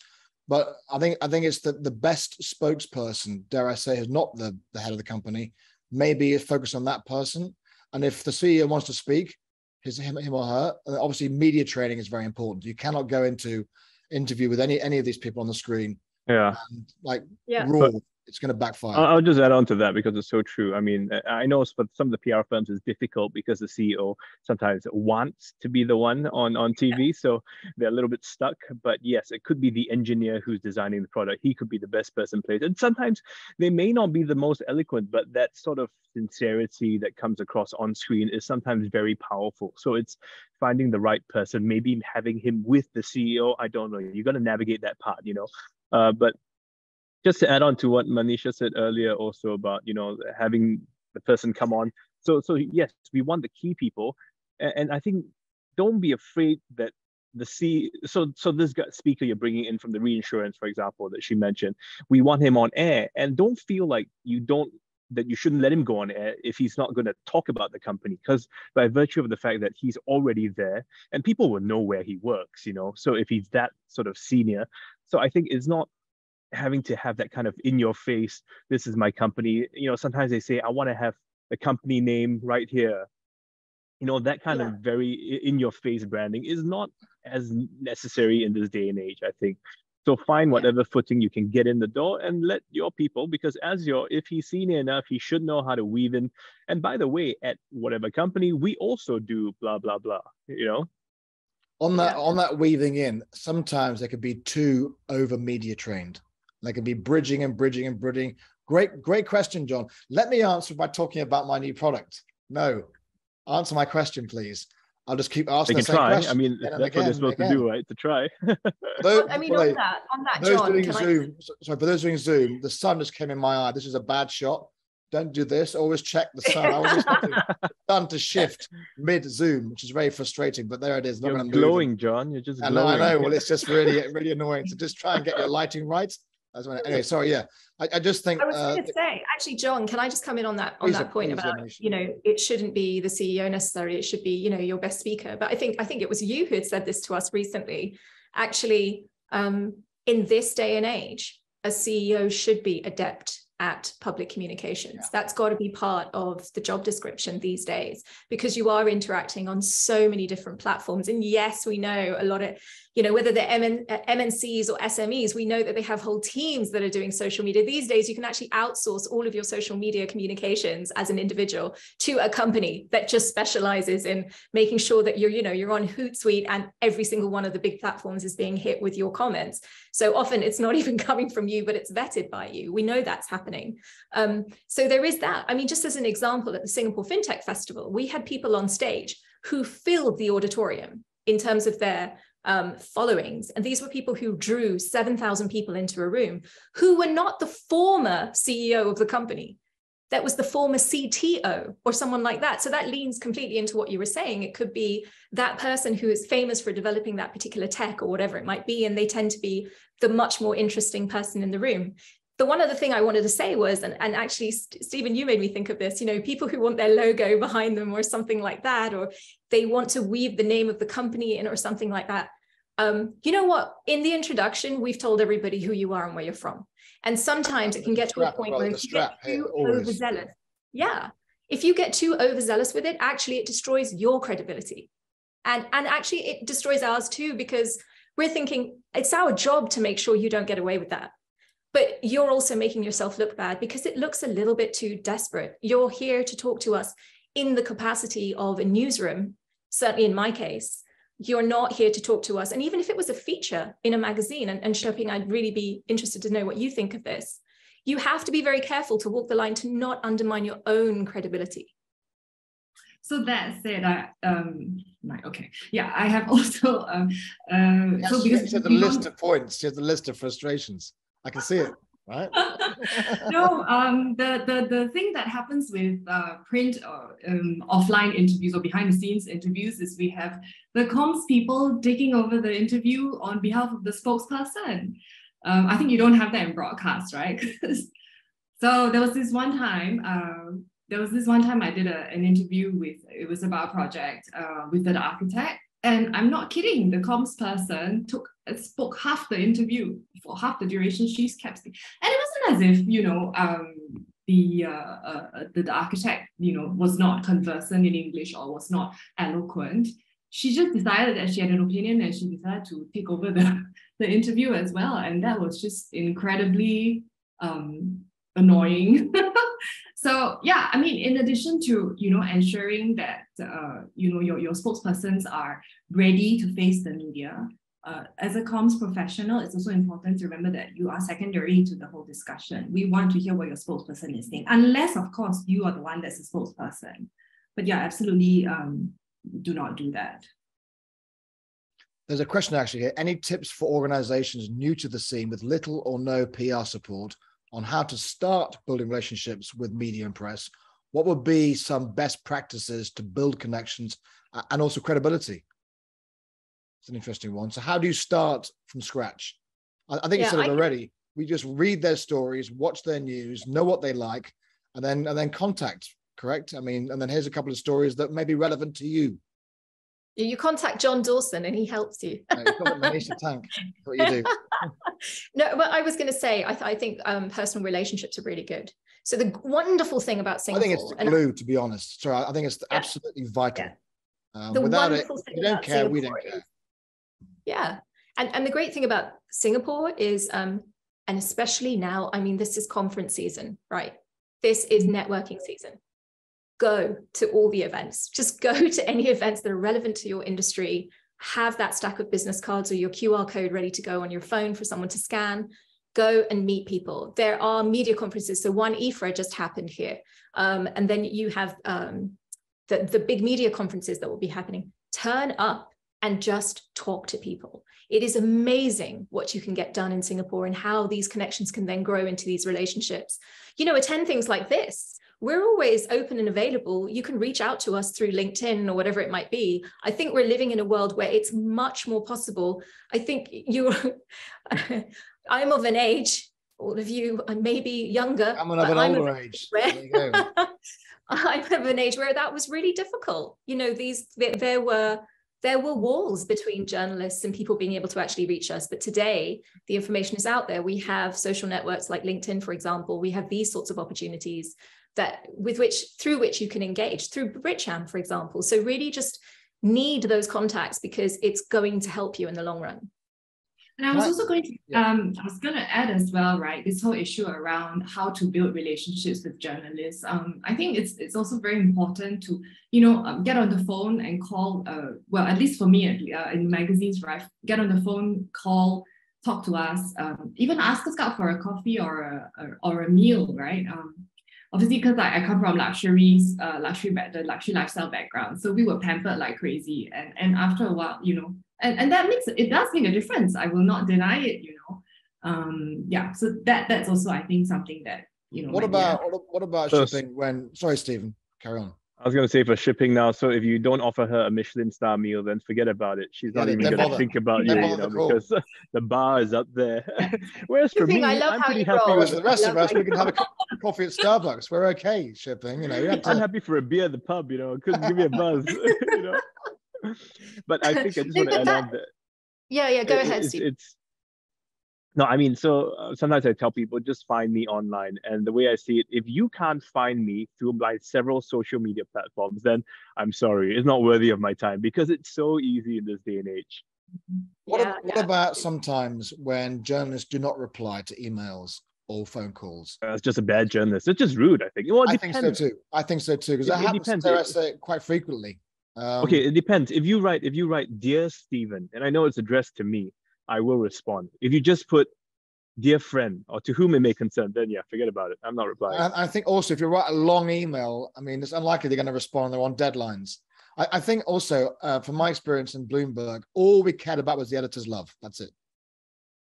But I think I think it's the, the best spokesperson, dare I say, is not the, the head of the company. Maybe focus on that person. And if the CEO wants to speak, his him, him or her, uh, obviously media training is very important. You cannot go into interview with any any of these people on the screen. Yeah. And, like yeah. raw it's going to backfire. I'll just add on to that because it's so true. I mean, I know for some of the PR firms it's difficult because the CEO sometimes wants to be the one on on TV, so they're a little bit stuck. But yes, it could be the engineer who's designing the product. He could be the best person placed, and sometimes they may not be the most eloquent, but that sort of sincerity that comes across on screen is sometimes very powerful. So it's finding the right person, maybe having him with the CEO. I don't know. You got to navigate that part, you know. Uh, but just to add on to what Manisha said earlier, also about you know having the person come on. So so yes, we want the key people, and, and I think don't be afraid that the C. So so this speaker you're bringing in from the reinsurance, for example, that she mentioned, we want him on air, and don't feel like you don't that you shouldn't let him go on air if he's not going to talk about the company because by virtue of the fact that he's already there and people will know where he works you know so if he's that sort of senior so i think it's not having to have that kind of in your face this is my company you know sometimes they say i want to have the company name right here you know that kind yeah. of very in your face branding is not as necessary in this day and age i think so find whatever footing you can get in the door and let your people, because as your, if he's senior enough, he should know how to weave in. And by the way, at whatever company, we also do blah blah blah. You know. On that, yeah. on that weaving in, sometimes they could be too over media trained. They can be bridging and bridging and bridging. Great, great question, John. Let me answer by talking about my new product. No, answer my question, please. I'll just keep asking. They can the try. Question. I mean, that's again, what they're supposed to do, right? To try. *laughs* those, I mean, on that, on that, those John, doing Zoom. I... Sorry, for those doing Zoom, the sun just came in my eye. This is a bad shot. Don't do this. Always check the sun. I always *laughs* sun to shift mid Zoom, which is very frustrating. But there it is. Not You're glowing, John. You're just. Glowing. I know. I know. Well, it's just really, *laughs* really annoying. So just try and get your lighting right. That's when, anyway, sorry, yeah. I, I just think I was uh, going to say, actually, John, can I just come in on that on that point about you know it shouldn't be the CEO necessarily, it should be you know your best speaker. But I think I think it was you who had said this to us recently. Actually, um, in this day and age, a CEO should be adept at public communications. Yeah. That's got to be part of the job description these days because you are interacting on so many different platforms. And yes, we know a lot of you know, whether they're MN, MNCs or SMEs, we know that they have whole teams that are doing social media. These days, you can actually outsource all of your social media communications as an individual to a company that just specializes in making sure that you're, you know, you're on Hootsuite and every single one of the big platforms is being hit with your comments. So often it's not *laughs* even coming from you, but it's vetted by you. We know that's happening. Um, so there is that. I mean, just as an example, at the Singapore FinTech Festival, we had people on stage who filled the auditorium in terms of their um, followings. And these were people who drew 7,000 people into a room who were not the former CEO of the company. That was the former CTO or someone like that. So that leans completely into what you were saying. It could be that person who is famous for developing that particular tech or whatever it might be. And they tend to be the much more interesting person in the room the one other thing I wanted to say was, and, and actually, Steven, you made me think of this, you know, people who want their logo behind them or something like that, or they want to weave the name of the company in or something like that. Um, you know what? In the introduction, we've told everybody who you are and where you're from. And sometimes it can get to a point where if you get too overzealous, yeah, if you get too overzealous with it, actually it destroys your credibility. And, and actually it destroys ours too, because we're thinking it's our job to make sure you don't get away with that. But you're also making yourself look bad because it looks a little bit too desperate. You're here to talk to us in the capacity of a newsroom, certainly in my case, you're not here to talk to us. And even if it was a feature in a magazine, and, and Shi Ping, I'd really be interested to know what you think of this. You have to be very careful to walk the line to not undermine your own credibility. So that said, I um right, okay, yeah, I have *laughs* also um uh, yes, so because the list of points, you have the list of frustrations. I can see it right? *laughs* no, um, the, the, the thing that happens with uh, print or um, offline interviews or behind the scenes interviews is we have the comms people taking over the interview on behalf of the spokesperson. Um, I think you don't have that in broadcast, right? *laughs* so there was this one time, uh, there was this one time I did a, an interview with, it was about a project uh, with the architect and I'm not kidding, the comms person took spoke half the interview for half the duration. She's kept. And it wasn't as if, you know, um, the, uh, uh, the, the architect, you know, was not conversant in English or was not eloquent. She just decided that she had an opinion and she decided to take over the, *laughs* the interview as well. And that was just incredibly um, annoying. *laughs* so yeah, I mean, in addition to you know ensuring that uh, you know your, your spokespersons are ready to face the media, uh, as a comms professional, it's also important to remember that you are secondary to the whole discussion. We want to hear what your spokesperson is saying, unless, of course, you are the one that's a spokesperson. But yeah, absolutely um, do not do that. There's a question actually here. Any tips for organizations new to the scene with little or no PR support on how to start building relationships with media and press? What would be some best practices to build connections and also credibility? It's an interesting one. So, how do you start from scratch? I, I think yeah, you said it already. We just read their stories, watch their news, know what they like, and then and then contact. Correct. I mean, and then here's a couple of stories that may be relevant to you. You contact John Dawson and he helps you. Got Manisha *laughs* Tank. What you do. no, but I was going to say, I, th- I think um, personal relationships are really good. So the wonderful thing about Singapore, I think it's the glue, to be honest. Sorry, I think it's yeah. absolutely vital. Yeah. Um, the without it, you don't care, Singapore we don't care. Yeah, and and the great thing about Singapore is, um, and especially now, I mean, this is conference season, right? This is networking season go to all the events. Just go *laughs* to any events that are relevant to your industry. Have that stack of business cards or your QR code ready to go on your phone for someone to scan. Go and meet people. There are media conferences. So one IFRA just happened here. Um, and then you have um, the, the big media conferences that will be happening. Turn up and just talk to people. It is amazing what you can get done in Singapore and how these connections can then grow into these relationships. You know, attend things like this we're always open and available. You can reach out to us through LinkedIn or whatever it might be. I think we're living in a world where it's much more possible. I think you, *laughs* I'm of an age, all of you are maybe younger. I'm of an older age. *laughs* I'm of an age where that was really difficult. You know, these there, there were there were walls between journalists and people being able to actually reach us. But today, the information is out there. We have social networks like LinkedIn, for example. We have these sorts of opportunities that with which through which you can engage through BritCham, for example. So really just need those contacts because it's going to help you in the long run. And I was also going to, um, I was going to add as well, right? This whole issue around how to build relationships with journalists. Um, I think it's it's also very important to, you know, um, get on the phone and call. Uh, well, at least for me, uh, in magazines, right? Get on the phone, call, talk to us, um, even ask us out for a coffee or a, or, or a meal, right? Um, obviously because like I come from luxuries, uh, luxury the luxury lifestyle background, so we were pampered like crazy, and and after a while, you know, and and that makes it does make a difference. I will not deny it, you know. Um, yeah, so that that's also I think something that you know. What about what, what about so, Shi Ping when? Sorry, Steven, carry on. I was going to say for Shi Ping now. So if you don't offer her a Michelin star meal, then forget about it. She's yeah, not even going to think about you, you know, because *laughs* the bar is up there. *laughs* *laughs* Whereas for me, I'm pretty happy with the rest of us. We can have a coffee at Starbucks. We're okay Shi Ping. You know, to... I'm happy for a beer at the pub. You know, it couldn't give me a buzz. you know, *laughs* but I think I just want to add on that. Yeah, yeah. Go it, ahead, it's, Steve. It's no, I mean, so uh, sometimes I tell people just find me online. And the way I see it, if you can't find me through like several social media platforms, then I'm sorry, it's not worthy of my time because it's so easy in this day and age. What, yeah, what yeah. about sometimes when journalists do not reply to emails or phone calls? That's just a bad journalist. It's just rude, I think. Well, I think so too. I think so too because that happens depends. to say quite frequently. Um, okay, it depends. If you write, if you write, dear Steven, and I know it's addressed to me, I will respond. If you just put dear friend or to whom it may concern, then yeah, forget about it. I'm not replying. And I think also if you write a long email, I mean, it's unlikely they're going to respond. They're on deadlines. I, I think also, uh, from my experience in Bloomberg, all we cared about was the editor's love. That's it.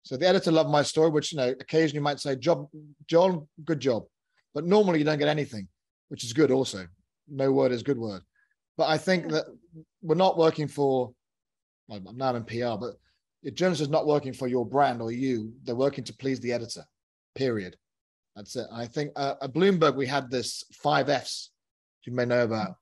So the editor loved my story, which you know occasionally you might say, "Job, John, good job," but normally you don't get anything, which is good also. No word is good word. But I think that we're not working for. Well, I'm not in PR, but the journalist is not working for your brand or you. They're working to please the editor. Period. That's it. I think uh, at Bloomberg we had this five Fs you may know about,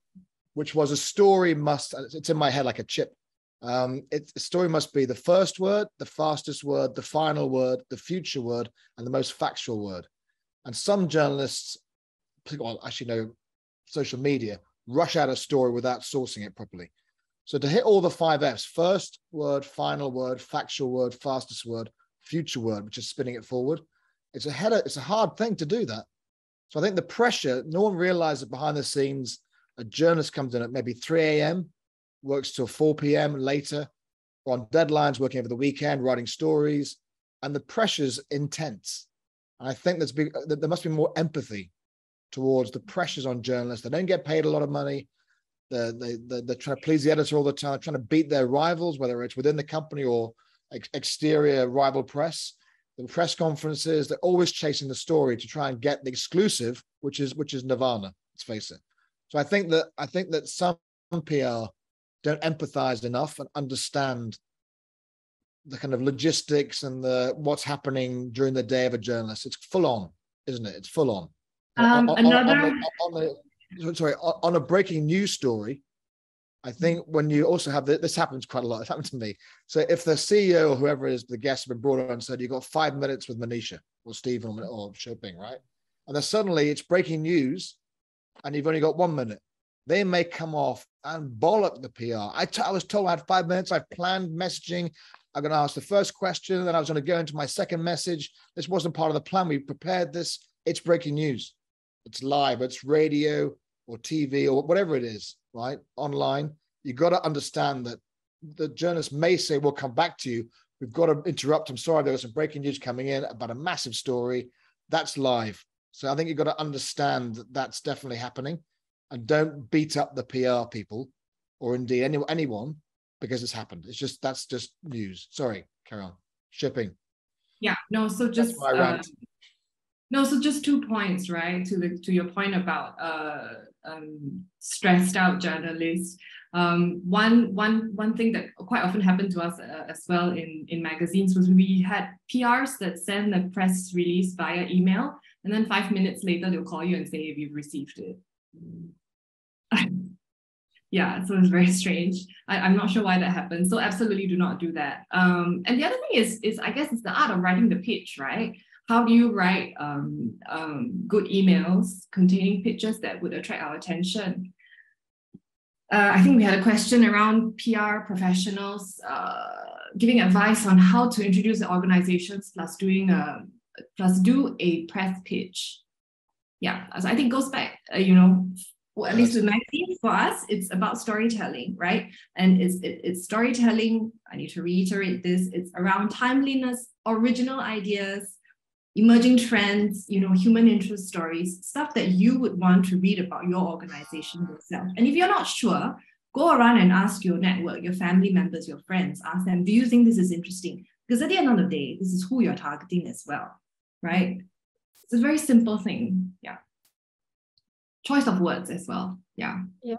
which was a story must. It's in my head like a chip. Um, it, the story must be the first word, the fastest word, the final word, the future word, and the most factual word. And some journalists, well, actually, no, social media rush out a story without sourcing it properly. So to hit all the five F's, first word, final word, factual word, fastest word, future word, which is spinning it forward, it's a header, it's a hard thing to do that. So I think the pressure, no one realizes that behind the scenes, a journalist comes in at maybe 3 a.m., works till 4 p.m. later, on deadlines, working over the weekend, writing stories, and the pressure's intense. And I think there's big, there must be more empathy towards the pressures on journalists. They don't get paid a lot of money. They're, they, they're, trying to please the editor all the time, trying to beat their rivals, whether it's within the company or ex- exterior rival press. The press conferences, they're always chasing the story to try and get the exclusive, which is which is Nirvana. Let's face it. So I think that I think that some PR don't empathize enough and understand the kind of logistics and the what's happening during the day of a journalist. It's full on, isn't it? It's full on. Um, on, another. On, on, the, sorry, on a breaking news story, I think when you also have the, this happens quite a lot. It happened to me. So if the CEO or whoever is the guest has been brought on and said you've got five minutes with Manisha or Steven or, or Shi Ping, right? And then suddenly it's breaking news, and you've only got one minute. They may come off and bollock the PR. I, t- I was told I had five minutes. I planned messaging. I'm going to ask the first question, then I was going to go into my second message. This wasn't part of the plan. We prepared this. It's breaking news. It's live. It's radio or TV or whatever it is right? Online. You've got to understand that the journalist may say, We'll come back to you. We've got to interrupt. I'm sorry, there was some breaking news coming in about a massive story. That's live. So I think you've got to understand that that's definitely happening and don't beat up the PR people or indeed any, anyone because it's happened. It's just that's just news. Sorry, carry on. Shi Ping. Yeah, no, so just uh, no, so just two points, right? To the to your point about uh um, stressed out journalists. Um, one, one, one thing that quite often happened to us uh, as well in, in magazines was we had PRs that send a press release via email, and then five minutes later they'll call you and say if you've received it. *laughs* yeah, so it's very strange. I, am not sure why that happens. So absolutely do not do that. Um, and the other thing is, is I guess it's the art of writing the pitch, right? How do you write um, um, good emails containing pictures that would attract our attention? Uh, I think we had a question around PR professionals uh, giving advice on how to introduce the organizations plus doing a plus do a press pitch. Yeah, so I think goes back, uh, you know, well, at least with magazines for us, it's about storytelling, right? And it's it, it's storytelling. I need to reiterate this. It's around timeliness, original ideas, emerging trends, you know, human interest stories, stuff that you would want to read about your organization yourself. And if you're not sure, go around and ask your network, your family members, your friends, ask them, do you think this is interesting? Because at the end of the day, this is who you're targeting as well, right? It's a very simple thing. Yeah. Choice of words as well. Yeah. Yeah.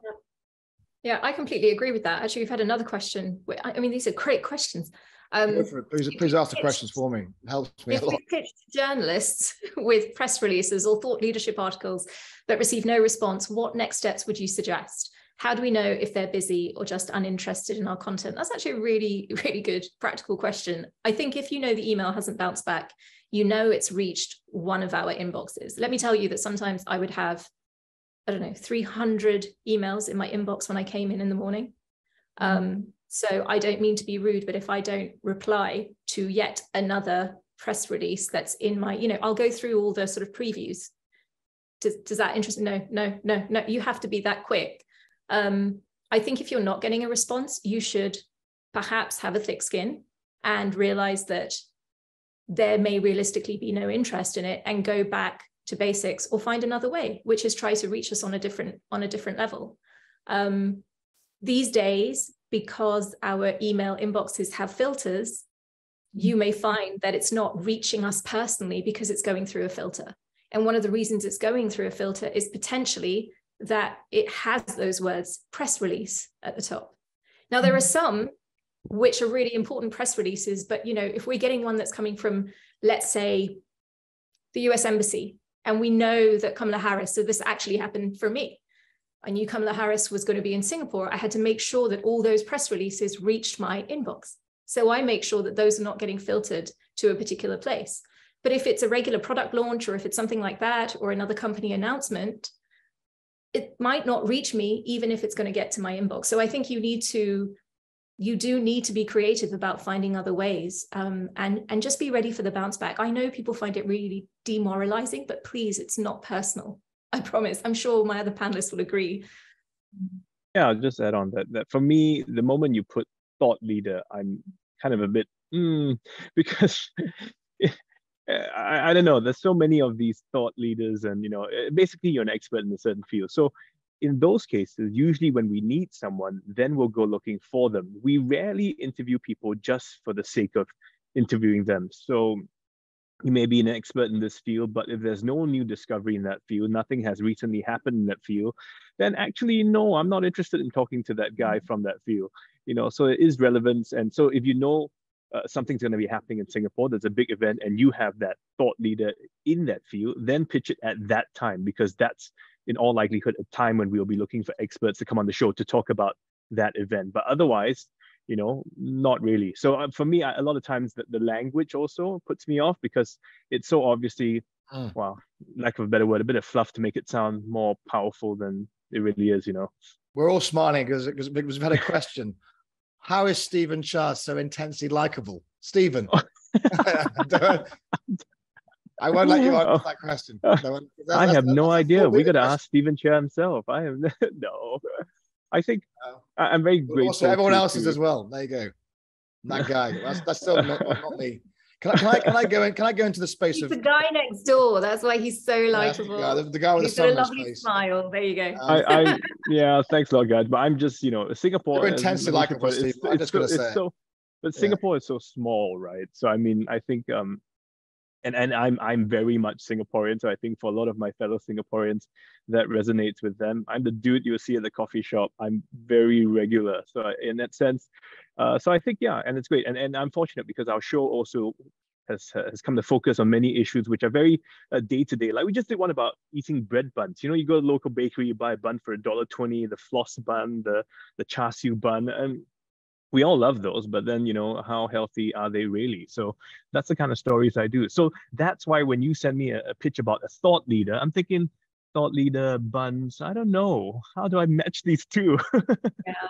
Yeah, I completely agree with that. Actually, we've had another question. I mean, these are great questions. Um, please, please ask the questions for me. It helps me if a lot. Journalists *laughs* with press releases or thought leadership articles that receive no response, what next steps would you suggest? How do we know if they're busy or just uninterested in our content? That's actually a really, *laughs* really good practical question. I think if you know the email hasn't bounced back, you know it's reached one of our inboxes. Let me tell you that sometimes I would have, I don't know, 300 emails in my inbox when I came in in the morning. Um, so I don't mean to be rude, but if I don't reply to yet another press release that's in my, you know, I'll go through all the sort of previews. Does, does that interest? No, no, no, no. You have to be that quick. Um, I think if you're not getting a response, you should perhaps have a thick skin and realize that there may realistically be no interest in it and go back to basics or find another way, which is try to reach us on a different on a different level. Um, these days, because our email inboxes have filters, you mm-hmm. may find that it's not reaching us personally because it's going through a filter. And one of the reasons it's going through a filter is potentially that it has those words press release at the top. Now, there are mm-hmm. some which are really important press releases, but you know, if we're getting one that's coming from, let's say, the US Embassy, and we know that Kamala Harris, so this actually happened for me. I knew Kamala Harris was going to be in Singapore, I had to make sure that all those press releases reached my inbox. So I make sure that those are not getting filtered to a particular place. But if it's a regular product launch or if it's something like that or another company announcement, it might not reach me even if it's going to get to my inbox. So I think you need to you do need to be creative about finding other ways um, and and just be ready for the bounce back. I know people find it really demoralizing, but please, it's not personal. I promise. I'm sure my other panelists will agree. Yeah, I'll just add on that. That for me, the moment you put thought leader, I'm kind of a bit mm, *laughs* because *laughs* I, I don't know. There's so many of these thought leaders, and you know, eh, basically you're an expert in a certain field. So in those cases, usually when we need someone, then we'll go looking for them. We rarely interview people just for the sake of interviewing them. So you may be an expert in this field, but if there's no new discovery in that field, nothing has recently happened in that field, then actually, no, I'm not interested in talking to that guy from that field. You know, so it is relevance. And so if you know uh, something's going to be happening in Singapore, there's a big event, and you have that thought leader in that field, then pitch it at that time because that's in all likelihood a time when we'll be looking for experts to come on the show to talk about that event. But otherwise, you know, not really. So uh, for me, I, a lot of times the, the language also puts me off because it's so obviously, mm. well, lack of a better word, a bit of fluff to make it sound more powerful than it really is, you know. We're all smiling because we've had a *laughs* question. How is Steven Chia so intensely likable? Steven. *laughs* I won't let you answer that question. No, I have no idea. We got to ask Steven Chia himself. I have *laughs* no. I think I'm very grateful. Also, everyone else is as well. There you go. That guy. That's, that's still not, not me. Can I, can I, can I go in? Can I go into the space he's of the guy next door? That's why he's so likable. Yeah, the, the, guy with he's the got a lovely face. smile. There you go. Um, I, I, *laughs* yeah, thanks a lot, guys. But I'm just, you know, Singapore. You're intensely likable, Steve. I'm just going to say. So, but Singapore yeah. is so small, right? So I mean, I think um, and and I'm I'm very much Singaporean, so I think for a lot of my fellow Singaporeans, that resonates with them. I'm the dude you see at the coffee shop. I'm very regular, so in that sense, uh, so I think yeah, and it's great, and and I'm fortunate because our show also has has come to focus on many issues which are very day to day. Like we just did one about eating bread buns. You know, you go to local bakery, you buy a bun for a dollar twenty, the floss bun, the the char siu bun, and we all love those, but then, you know, how healthy are they really? So that's the kind of stories I do. So that's why when you send me a, a pitch about a thought leader, I'm thinking thought leader, buns, I don't know. How do I match these two? *laughs* yeah.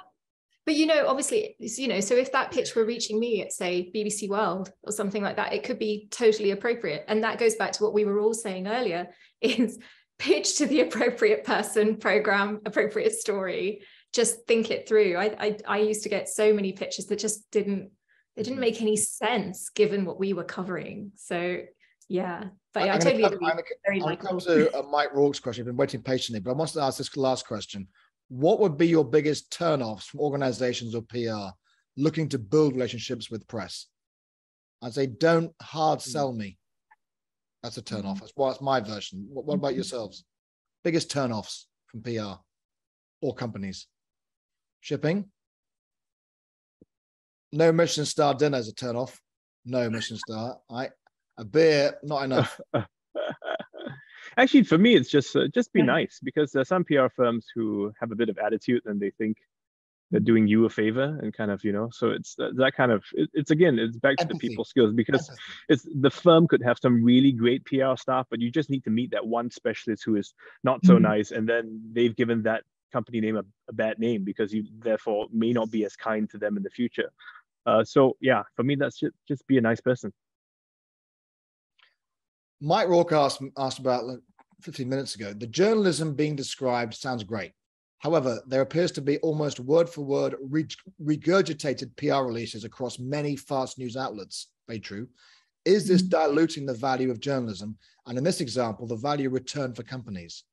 But you know, obviously, you know, so if that pitch were reaching me at say BBC World or something like that, it could be totally appropriate. And that goes back to what we were all saying earlier: *laughs* is pitch to the appropriate person, program, appropriate story, just think it through. I, I, I used to get so many pitches that just didn't they didn't make any sense given what we were covering. So yeah, but yeah, I totally agree. I'm, very I'm come to uh, Mike Rourke's question. I've been waiting patiently, but I want to ask this last question. What would be your biggest turnoffs from organizations or PR looking to build relationships with press? I'd say don't hard hmm. sell me. That's a turnoff. That's, well, that's my version. What, what about yourselves? Biggest turnoffs from PR or companies? Shipping. No Michelin star dinner is a turn off. No Michelin star. I a beer, not enough. *laughs* Actually, for me, it's just uh, just be nice because there's some PR firms who have a bit of attitude and they think they're doing you a favor and kind of you know so it's uh, that kind of it, it's again it's back to the people skills because Empathy. it's the firm could have some really great pr staff but you just need to meet that one specialist who is not so mm-hmm. nice and then they've given that company name a, a, bad name because you therefore may not be as kind to them in the future. Uh, so yeah, for me, that's just, just be a nice person. Mike Rourke asked, asked about 15 minutes ago, the journalism being described sounds great. However, there appears to be almost word for word regurgitated PR releases across many fast news outlets. Very true. Is this mm-hmm. diluting the value of journalism? And in this example, the value return for companies?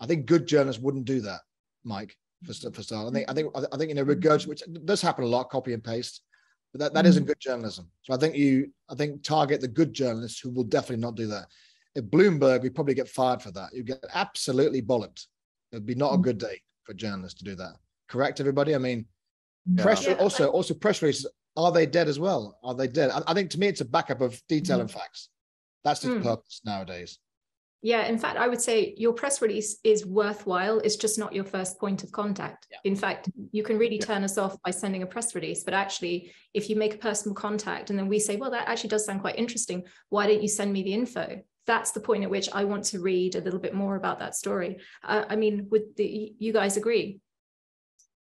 I think good journalists wouldn't do that, Mike. For, for start, I think I think I think you know regurgitate, which does happen a lot, copy and paste, but that, that isn't mm. good journalism. So I think you I think target the good journalists who will definitely not do that. At Bloomberg, we probably get fired for that. You get absolutely bollocked. It'd be not a mm. good day for journalists to do that. Correct, everybody. I mean, yeah. press yeah. also also press releases. Are they dead as well? Are they dead? I, I think to me it's a backup of detail mm. and facts. That's the mm. purpose nowadays. Yeah, in fact, I would say your press release is worthwhile. It's just not your first point of contact. Yeah. In fact, you can really yeah. turn us off by sending a press release. But actually, if you make a personal contact and then we say, well, that actually does sound quite interesting, why don't you send me the info? That's the point at which I want to read a little bit more about that story. Uh, I mean, would the, you guys agree?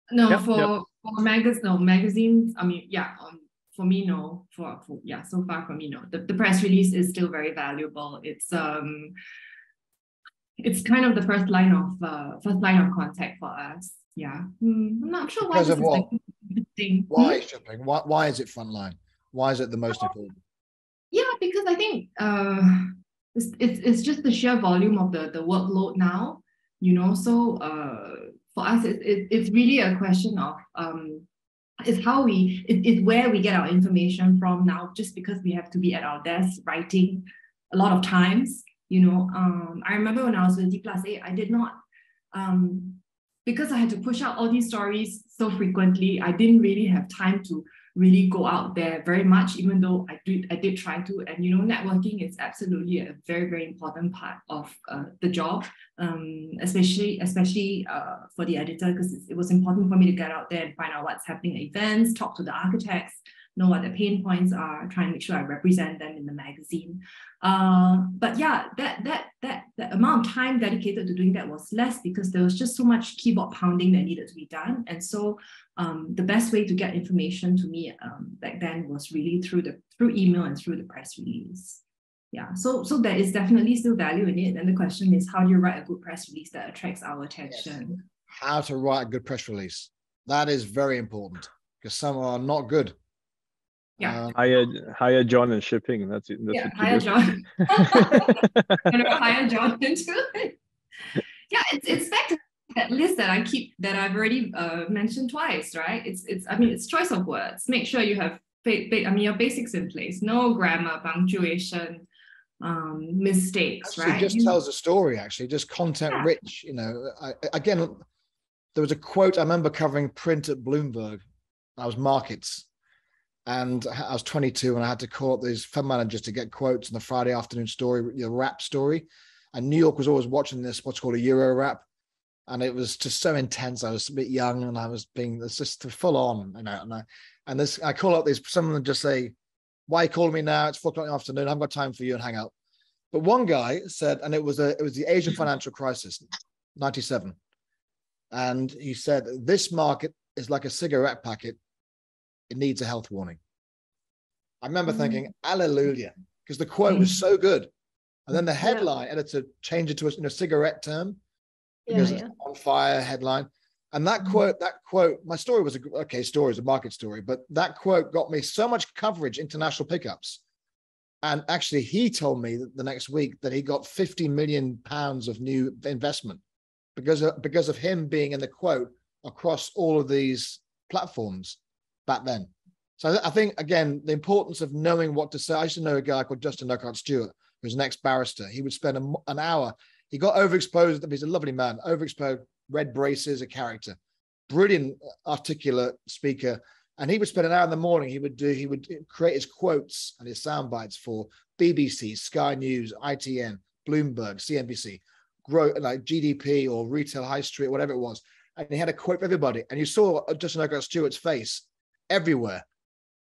No, yep, for, yep. for magazines, no magazines. I mean, yeah, um, for me, no. For, for yeah, so far for me, no. The, the press release is still very valuable. It's um it's kind of the first line of uh, first line of contact for us. Yeah, mm, I'm not sure why. Because of what? Like why hmm? Shi Ping? Why, why is it frontline? Why is it the most important? Yeah, because I think uh, it's, it's, it's just the sheer volume of the, the workload now, you know. So uh, for us, it, it, it's really a question of um, it's how we it, it's where we get our information from now. Just because we have to be at our desk writing a lot of times, you know, um, I remember when I was with D plus A, I did not, um, because I had to push out all these stories so frequently, I didn't really have time to really go out there very much, even though I did I did try to. And you know, networking is absolutely a very very important part of uh, the job, um, especially especially uh, for the editor because it was important for me to get out there and find out what's happening at events, talk to the architects, know what the pain points are, try and make sure I represent them in the magazine. Uh, but yeah, that that that that amount of time dedicated to doing that was less because there was just so much keyboard pounding that needed to be done. And so um, the best way to get information to me um, back then was really through the through email and through the press release. Yeah, so so there is definitely still value in it. And the question is, how do you write a good press release that attracts our attention? Yes. How to write a good press release. That is very important because some are not good. Yeah. Um, hire hire John and Shi Ping. That's it. That's yeah, hire John. and *laughs* *laughs* hire John *laughs* into it. Yeah, it's it's back to that list that I keep that I've already uh, mentioned twice, right? It's it's I mean it's choice of words. Make sure you have ba- ba- I mean your basics in place. No grammar, punctuation, um, mistakes, actually, right? Just you, tells a story. Actually, just content yeah. rich. You know, I, again, there was a quote I remember covering print at Bloomberg. I was markets and I was 22 and I had to call up these fund managers to get quotes on the Friday afternoon story, the wrap story. And New York was always watching this, what's called a Euro wrap. And it was just so intense. I was a bit young and I was being, it's just full on, you know. And I, and this, I call up these, some of them just say, why call me now? It's four o'clock in the afternoon. I haven't got time for you and hang up. But one guy said, and it was a, it was the Asian financial crisis, 97. And he said, this market is like a cigarette packet it needs a health warning. I remember mm-hmm. thinking, Hallelujah, because the quote was so good. And then the headline yeah. editor changed it to a you know, cigarette term because yeah, yeah. it's on fire headline. And that mm-hmm. quote, that quote, my story was a okay story, is a market story, but that quote got me so much coverage, international pickups. And actually, he told me that the next week that he got 50 million pounds of new investment because of, because of him being in the quote across all of these platforms back then. So I think again the importance of knowing what to say. I used to know a guy called Justin Urquhart Stewart, who's an ex-barrister. He would spend a, an hour. He got overexposed. He's a lovely man. Overexposed, red braces, a character, brilliant, uh, articulate speaker. And he would spend an hour in the morning. He would do. He would uh, create his quotes and his sound bites for BBC, Sky News, ITN, Bloomberg, CNBC, grow like GDP or retail high street, whatever it was. And he had a quote for everybody. And you saw uh, Justin Urquhart Stewart's face everywhere,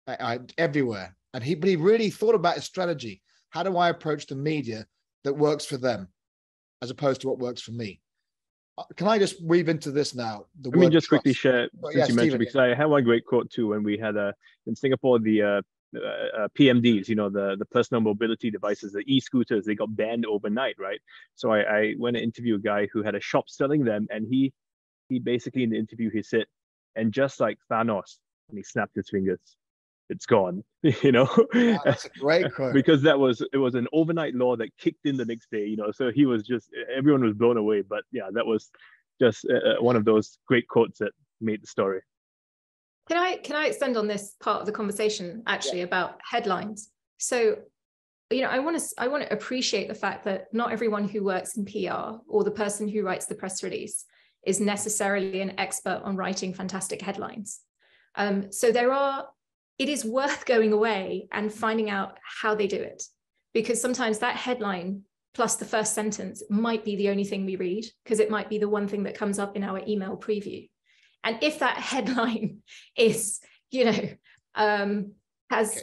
I, I, everywhere. And he, but he really thought about his strategy. How do I approach the media that works for them, as opposed to what works for me? Uh, can I just weave into this now? The I mean, just trust. quickly share oh, since yeah, you mentioned because I had one great quote too when we had a in Singapore the uh, uh, uh PMDs, you know, the the personal mobility devices, the e-scooters, they got banned overnight, right? So I, I went to interview a guy who had a shop selling them, and he he basically in the interview he said, and just like Thanos, and he snapped his fingers. It's gone *laughs* you know? Wow, that's a great *laughs* quote. Because that was it was an overnight law that kicked in the next day you know? So he was just everyone was blown away but yeah that was just uh, one of those great quotes that made the story. Can i can i extend on this part of the conversation actually yeah. about headlines? So you know i want to i want to appreciate the fact that not everyone who works in pr or the person who writes the press release is necessarily an expert on writing fantastic headlines um, so there are, it is worth going away and finding out how they do it, because sometimes that headline plus the first sentence might be the only thing we read, because it might be the one thing that comes up in our email preview. And if that *laughs* headline is, you know, um, has okay.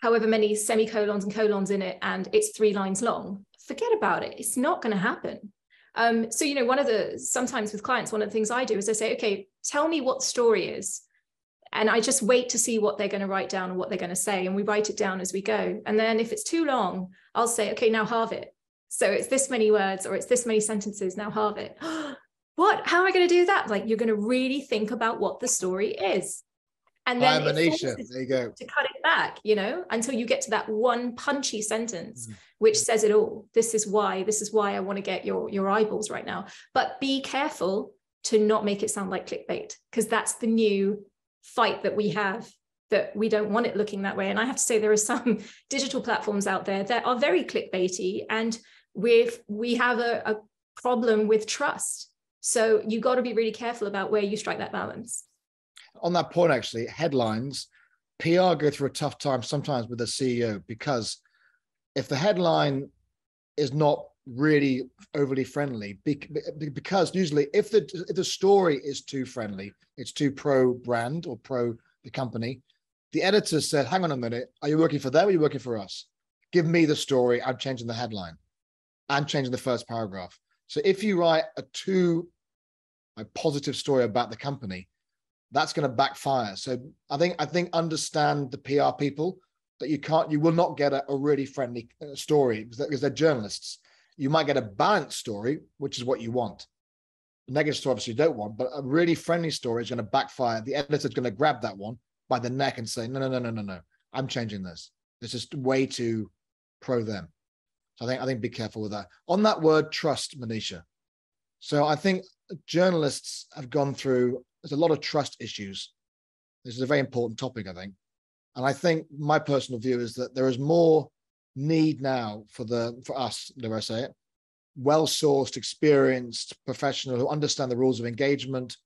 however many semicolons and colons in it and it's three lines long, forget about it. It's not going to happen. Um, so, you know, one of the sometimes with clients, one of the things I do is I say, okay, tell me what the story is and I just wait to see what they're going to write down and what they're going to say. And we write it down as we go. And then if it's too long, I'll say, okay, now halve it. So it's this many words or it's this many sentences, now halve it. *gasps* what? How am I going to do that? Like you're going to really think about what the story is. And then there you go. To cut it back, you know, until you get to that one punchy sentence, mm. which says it all. This is why, this is why I want to get your, your eyeballs right now. But be careful to not make it sound like clickbait, because that's the new fight that we have that we don't want it looking that way. And I have to say, there are some *laughs* digital platforms out there that are very clickbaity, and we've we have a, a problem with trust. So you got to be really careful about where you strike that balance. On that point, actually, headlines PR go through a tough time sometimes with the CEO because if the headline is not really overly friendly, because usually if the if the story is too friendly, it's too pro brand or pro the company, the editor said, "Hang on a minute, are you working for them or are you working for us? Give me the story. I'm changing the headline. I'm changing the first paragraph." So if you write a too a positive story about the company, that's going to backfire. So I think I think understand the PR people that you can't you will not get a, a really friendly uh, story because they're journalists. You might get a balanced story, which is what you want. The negative story obviously you don't want, but a really friendly story is going to backfire. The editor's going to grab that one by the neck and say, no, no, no, no, no, no. I'm changing this. This is way too pro them. So I think I think be careful with that. On that word trust, Manisha. So I think journalists have gone through there's a lot of trust issues. This is a very important topic, I think. And I think my personal view is that there is more need now for the for us, dare I say it, well-sourced, experienced professional who understand the rules of engagement,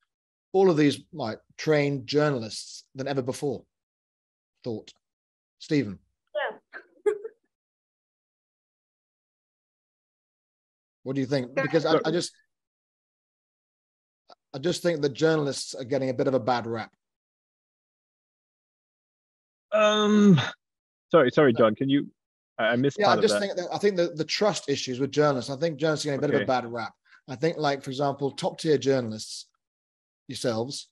all of these like trained journalists than ever before. Thought. Steven. Yeah. *laughs* what do you think? Because I, I just I just think the journalists are getting a bit of a bad rap. Um, sorry, sorry, John. Can you? I missed. Yeah, I just think that I think the, the trust issues with journalists. I think journalists are getting a bit okay. of a bad rap. I think, like for example, top tier journalists, yourselves,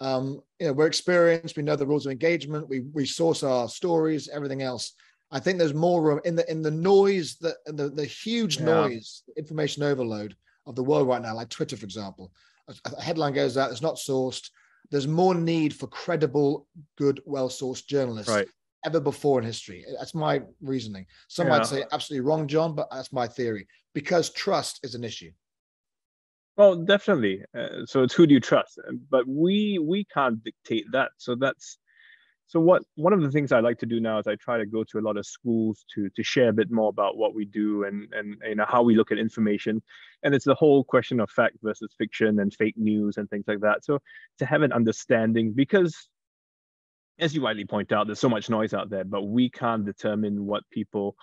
um, you know, we're experienced. We know the rules of engagement. We we source our stories, everything else. I think there's more room in the in the noise, the the, the huge yeah. noise, information overload of the world right now, like Twitter, for example a headline goes out, it's not sourced. There's more need for credible, good, well sourced journalists right. Ever before in history. That's my reasoning. Some yeah. might say absolutely wrong, John, but that's my theory because trust is an issue. Well, definitely. Uh, so it's who do you trust? But we we can't dictate that. So that's so what one of the things I like to do now is I try to go to a lot of schools to to share a bit more about what we do and and you know how we look at information. And it's the whole question of fact versus fiction and fake news and things like that. So to have an understanding because as you rightly point out, there's so much noise out there, but we can't determine what people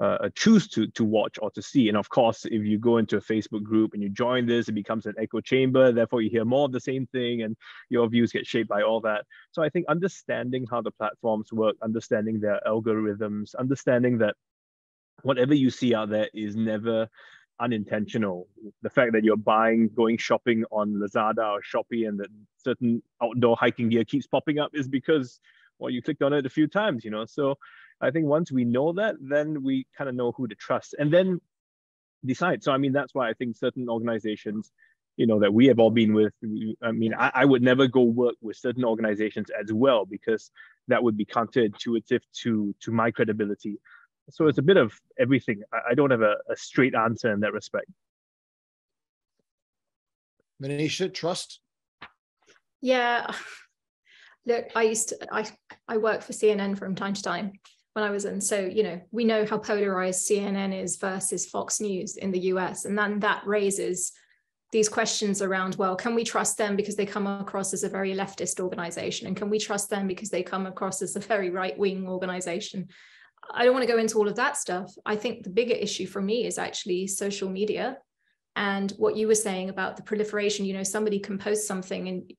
uh, choose to to watch or to see. And of course, if you go into a Facebook group and you join this, it becomes an echo chamber. Therefore, you hear more of the same thing, and your views get shaped by all that. So I think understanding how the platforms work, understanding their algorithms, understanding that whatever you see out there is never unintentional. The fact that you're buying, going shopping on Lazada or Shopee, and that certain outdoor hiking gear keeps popping up is because well, you clicked on it a few times, you know. So I think once we know that, then we kind of know who to trust and then decide. So, I mean, that's why I think certain organizations, you know, that we have all been with, I mean, I, I would never go work with certain organizations as well because that would be counterintuitive to, to my credibility. So it's a bit of everything. I, I don't have a, a straight answer in that respect. Manisha, trust? Yeah. Look, I used to, I, I work for CNN from time to time when I was in. So, you know, we know how polarized CNN is versus Fox News in the US. And then that raises these questions around well, can we trust them because they come across as a very leftist organization? And can we trust them because they come across as a very right wing organization? I don't want to go into all of that stuff. I think the bigger issue for me is actually social media and what you were saying about the proliferation. You know, somebody can post something and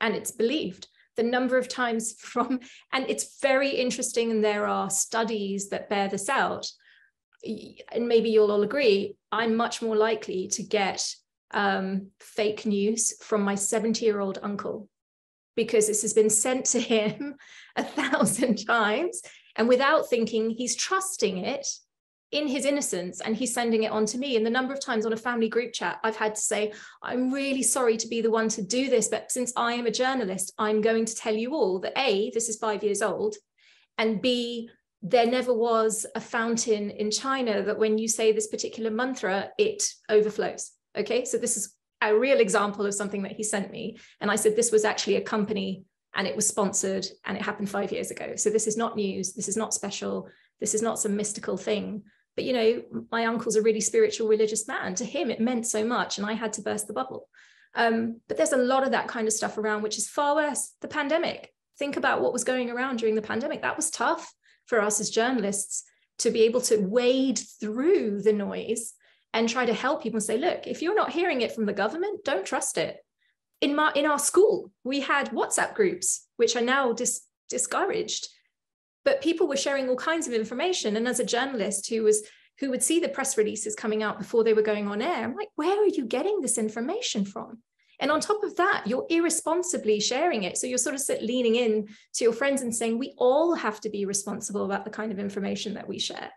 and it's believed the number of times *laughs* from, and it's very interesting, and there are studies that bear this out. And maybe you'll all agree, I'm much more likely to get um, fake news from my 70 year old uncle because this has been sent to him *laughs* a thousand times. And without thinking, he's trusting it in his innocence and he's sending it on to me. And the number of times on a family group chat i've had to say i'm really sorry to be the one to do this but since i am a journalist i'm going to tell you all that a this is 5 years old and b there never was a fountain in china that when you say this particular mantra it overflows. Okay so this is a real example of something that he sent me. And i said this was actually a company and it was sponsored and it happened 5 years ago. So this is not news. This is not special. This is not some mystical thing. But you know my uncle's a really spiritual religious man. To him it meant so much and i had to burst the bubble. Um, but there's a lot of that kind of stuff around which is far worse. The pandemic. Think about what was going around during the pandemic. That was tough for us as journalists to be able to wade through the noise and try to help people say, look, if you're not hearing it from the government, don't trust it. In, my, in our school, we had WhatsApp groups, which are now dis- discouraged, but people were sharing all kinds of information. And as a journalist who was who would see the press releases coming out before they were going on air, I'm like, where are you getting this information from? And on top of that, you're irresponsibly sharing it. So you're sort of leaning in to your friends and saying, we all have to be responsible about the kind of information that we share.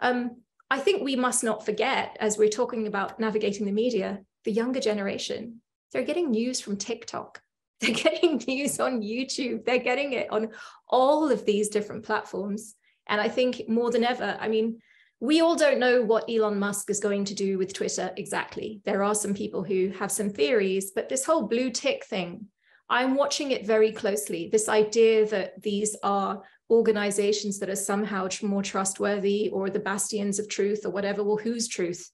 Um, I think we must not forget, as we're talking about navigating the media, the younger generation, they're getting news from TikTok. *laughs* They're getting news on YouTube. They're getting it on all of these different platforms. And I think more than ever, I mean, we all don't know what Elon Musk is going to do with Twitter exactly. There are some people who have some theories, but this whole blue tick thing, I'm watching it very closely. This idea that these are organizations that are somehow more trustworthy or the bastions of truth or whatever. Well, whose truth?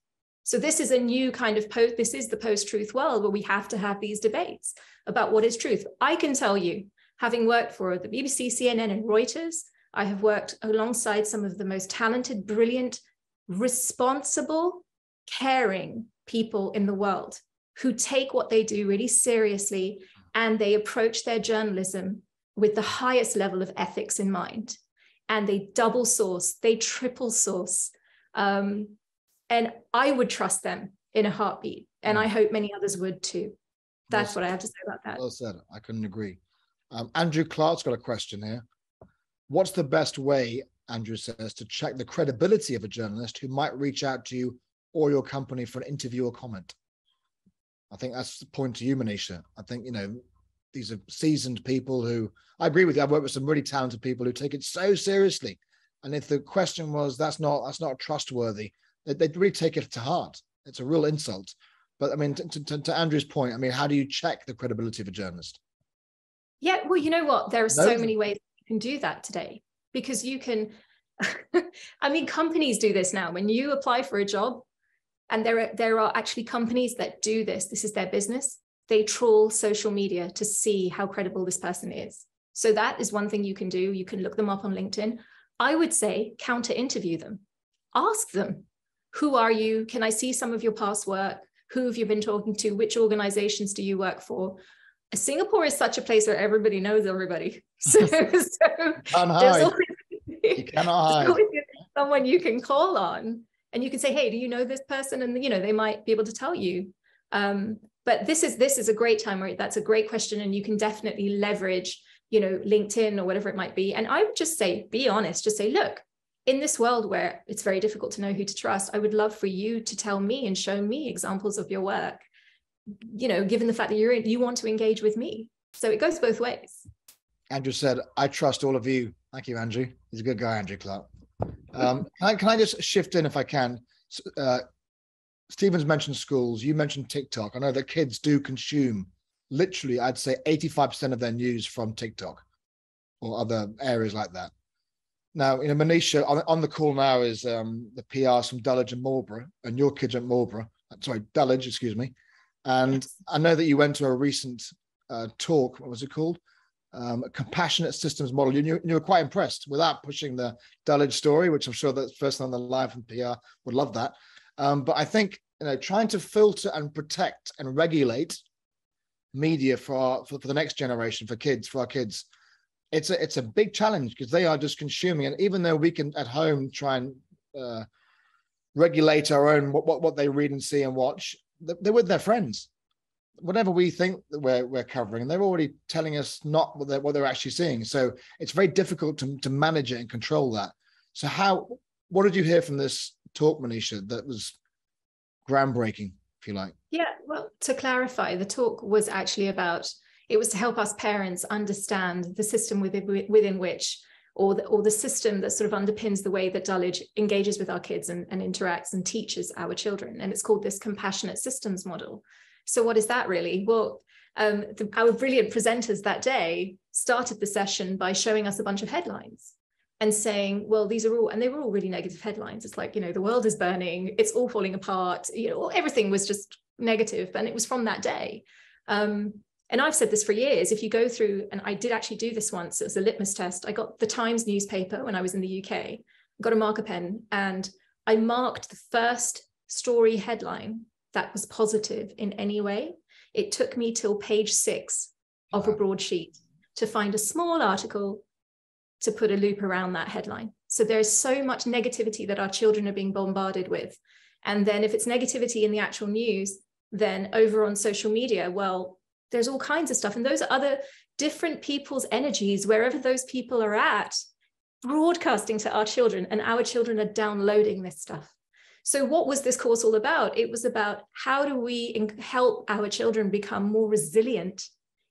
So this is a new kind of post. This is the post-truth world where we have to have these debates about what is truth. I can tell you, having worked for the BBC, CNN, and Reuters, I have worked alongside some of the most talented, brilliant, responsible, caring people in the world who take what they do really seriously and they approach their journalism with the highest level of ethics in mind. And they double source, they triple source. Um, and I would trust them in a heartbeat. And I hope many others would too. That's well what I have to say about that. Well said. I couldn't agree. Um, Andrew Clark's got a question here. What's the best way, Andrew says, to check the credibility of a journalist who might reach out to you or your company for an interview or comment? I think that's the point to you, Manisha. I think, you know, these are seasoned people who I agree with you. I've worked with some really talented people who take it so seriously. And if the question was that's not that's not trustworthy, they, would really take it to heart. It's a real insult. But I mean, to, to, to, Andrew's point, I mean, how do you check the credibility of a journalist? Yeah, well, you know what? There are no. so many ways you can do that today because you can *laughs* i mean companies do this now when you apply for a job and there are there are actually companies that do this this is their business they trawl social media to see how credible this person is so that is one thing you can do you can look them up on linkedin i would say counter interview them ask them who are you can i see some of your past work who have you been talking to which organizations do you work for Singapore is such a place where everybody knows everybody. *laughs* So, *laughs* so there's always, you cannot hide. someone you can call on and you can say, hey, do you know this person? And you know, they might be able to tell you. Um, but this is this is a great time where that's a great question, and you can definitely leverage, you know, LinkedIn or whatever it might be. And I would just say, be honest, just say, look, in this world where it's very difficult to know who to trust, I would love for you to tell me and show me examples of your work you know, given the fact that you're in, you want to engage with me. So it goes both ways. Andrew said, I trust all of you. Thank you, Andrew. He's a good guy, Andrew Clark. Um, can, I, can I just shift in if I can? Uh, Steven's mentioned schools. You mentioned TikTok. I know that kids do consume literally, I'd say 85% of their news from TikTok or other areas like that. Now, you know, Manisha on, on the call now is um, the PRs from Dulwich and Marlborough, and your kids at Marlborough. Sorry, Dulwich, excuse me. And yes. I know that you went to a recent uh, talk. What was it called? Um, a compassionate systems model. You, you were quite impressed without pushing the Dulwich story, which I'm sure that person on the live from PR would love that. Um, but I think you know, trying to filter and protect and regulate media for our, for, for the next generation, for kids, for our kids, it's a it's a big challenge because they are just consuming. And even though we can at home try and uh, regulate our own what, what what they read and see and watch, they're with their friends. Whatever we think that we're, we're covering, they're already telling us not what they're, what they're actually seeing. So it's very difficult to, to manage it and control that. So how, what did you hear from this talk, Manisha, that was groundbreaking, if you like? Yeah, well, to clarify, the talk was actually about, it was to help us parents understand the system within, within which or the, or the system that sort of underpins the way that Dulwich engages with our kids and, and interacts and teaches our children. And it's called this compassionate systems model. So what is that really? Well, um, the, our brilliant presenters that day started the session by showing us a bunch of headlines and saying, well, these are all, and they were all really negative headlines. It's like, you know, the world is burning, it's all falling apart, you know, everything was just negative, And it was from that day. Um, and I've said this for years. If you go through, and I did actually do this once, it was a litmus test. I got the Times newspaper when I was in the UK, got a marker pen, and I marked the first story headline that was positive in any way. It took me till page six of a broadsheet to find a small article to put a loop around that headline. So there's so much negativity that our children are being bombarded with. And then if it's negativity in the actual news, then over on social media, well, there's all kinds of stuff. And those are other different people's energies, wherever those people are at, broadcasting to our children, and our children are downloading this stuff. So, what was this course all about? It was about how do we help our children become more resilient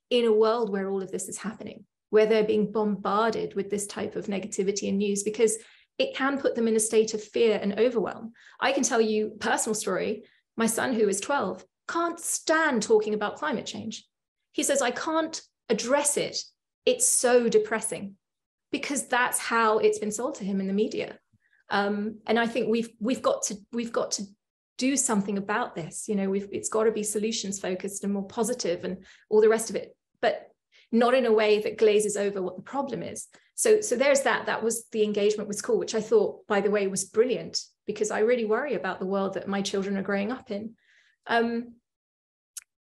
in a world where all of this is happening, where they're being bombarded with this type of negativity and news, because it can put them in a state of fear and overwhelm. I can tell you personal story. My son, who is 12, can't stand talking about climate change. He says, I can't address it. It's so depressing because that's how it's been sold to him in the media. Um, and I think we've we've got to we've got to do something about this. You know, we've it's got to be solutions focused and more positive and all the rest of it, but not in a way that glazes over what the problem is. So so there's that. That was the engagement with school, which I thought, by the way, was brilliant because I really worry about the world that my children are growing up in. Um,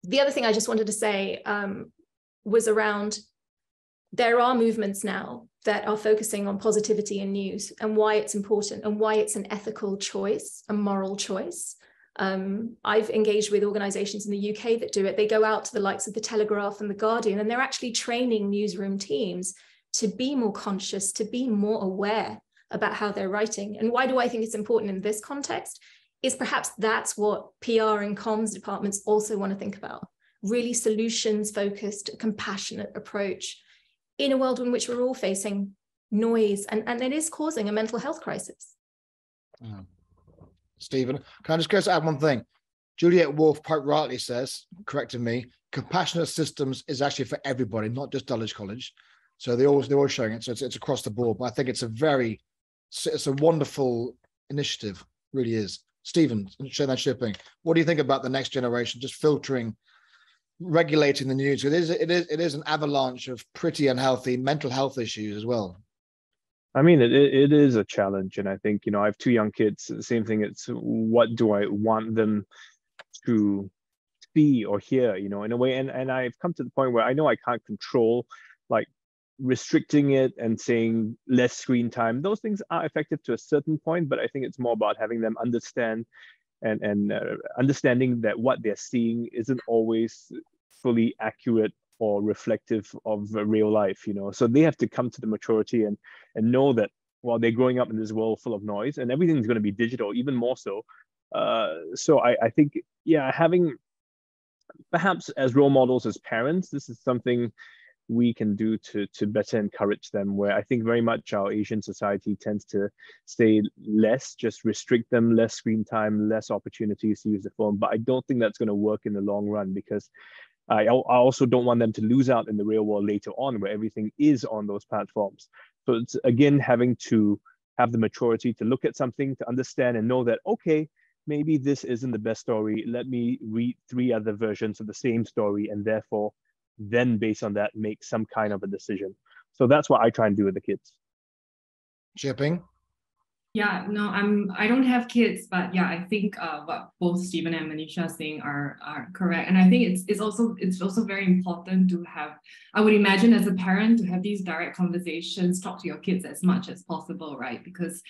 the other thing I just wanted to say um, was around there are movements now that are focusing on positivity in news and why it's important and why it's an ethical choice, a moral choice. Um, I've engaged with organizations in the UK that do it. They go out to the likes of the Telegraph and the Guardian, and they're actually training newsroom teams to be more conscious, to be more aware about how they're writing. And why do I think it's important in this context? Is perhaps that's what PR and comms departments also want to think about really solutions focused, compassionate approach in a world in which we're all facing noise and, and it is causing a mental health crisis. Mm. Steven, can I just to add one thing? Juliet Wolf quite rightly says, correcting me, compassionate systems is actually for everybody, not just Dulwich College. So they always they're always showing it. So it's, it's across the board. But I think it's a very it's a wonderful initiative, really is. Steven, Shenzhen Shi Ping, what do you think about the next generation just filtering, regulating the news? It is, it is, it is an avalanche of pretty unhealthy mental health issues as well. I mean, it, it is a challenge. And I think, you know, I have two young kids. The same thing. It's what do I want them to see or hear, you know, in a way. And, and I've come to the point where I know I can't control like restricting it and saying less screen time. Those things are effective to a certain point but i think it's more about having them understand and and uh, understanding that what they're seeing isn't always fully accurate or reflective of real life you know? So they have to come to the maturity and and know that while they're growing up in this world full of noise and everything's going to be digital even more so uh, so I, I think yeah having perhaps as role models as parents this is something we can do to to better encourage them where i think very much our asian society tends to say less just restrict them less screen time less opportunities to use the phone. But i don't think that's going to work in the long run because I, I also don't want them to lose out in the real world later on where everything is on those platforms. So it's again having to have the maturity to look at something to understand and know that okay maybe this isn't the best story. Let me read three other versions of the same story and therefore then based on that make some kind of a decision. So that's what i try and do with the kids. Shi Ping yeah no i'm i don't have kids but yeah i think uh, what both steven and manisha are saying are are correct. And i think it's it's also it's also very important to have i would imagine as a parent to have these direct conversations talk to your kids as much as possible right? Because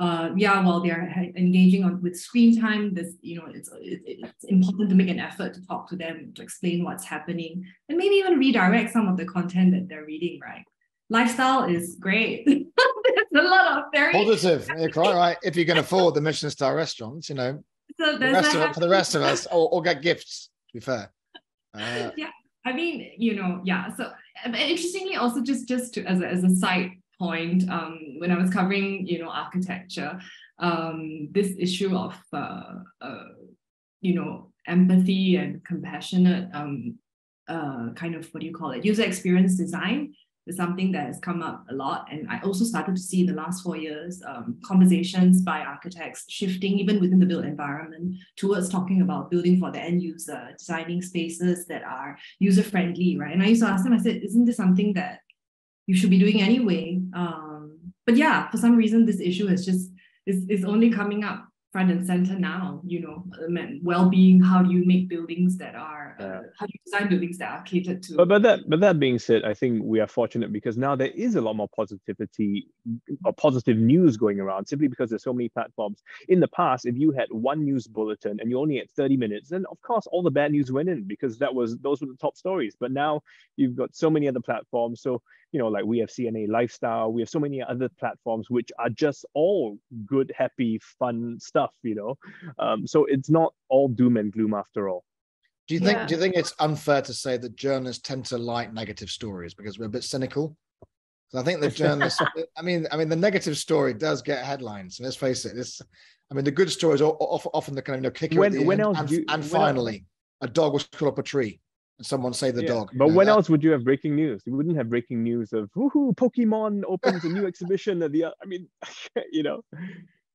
uh, yeah, while they're engaging on with screen time, this you know it's it, it's important to make an effort to talk to them to explain what's happening and maybe even redirect some of the content that they're reading. Right, lifestyle is great. *laughs* There's a lot of very positive. You're quite right. If you can afford the Michelin star restaurants, you know, so the rest of, for the rest of us, or, or get gifts. To be fair. Uh, yeah, I mean, you know, yeah. So interestingly, also just just to, as a, as a side point um, when I was covering, you know, architecture, um, this issue of, uh, uh, you know, empathy and compassionate um, uh, kind of what do you call it, user experience design is something that has come up a lot. And I also started to see in the last four years um, conversations by architects shifting even within the built environment towards talking about building for the end user, designing spaces that are user friendly, right? And I used to ask them, I said, isn't this something that you should be doing anyway? Um, but yeah, for some reason, this issue is just is, is only coming up front and center now you know um, well-being how do you make buildings that are uh, how do you design buildings that are catered to but, but that but that being said i think we are fortunate because now there is a lot more positivity or positive news going around simply because there's so many platforms. In the past if you had one news bulletin and you only had 30 minutes then of course all the bad news went in because that was those were the top stories. But now you've got so many other platforms. So you know, like we have CNA Lifestyle, we have so many other platforms which are just all good, happy, fun stuff, you know. Um, so it's not all doom and gloom after all. Do you think yeah. do you think it's unfair to say that journalists tend to like negative stories because we're a bit cynical? I think the *laughs* journalists, I mean, I mean, the negative story does get headlines. Let's face it. It's, I mean, the good stories are often the kind of you know, kicker when, when else and, you, and finally, else? a dog was caught up a tree and someone say the yeah. dog. But when that... else would you have breaking news? You wouldn't have breaking news of woohoo, Pokemon opens a new *laughs* exhibition at the I mean, *laughs* you know.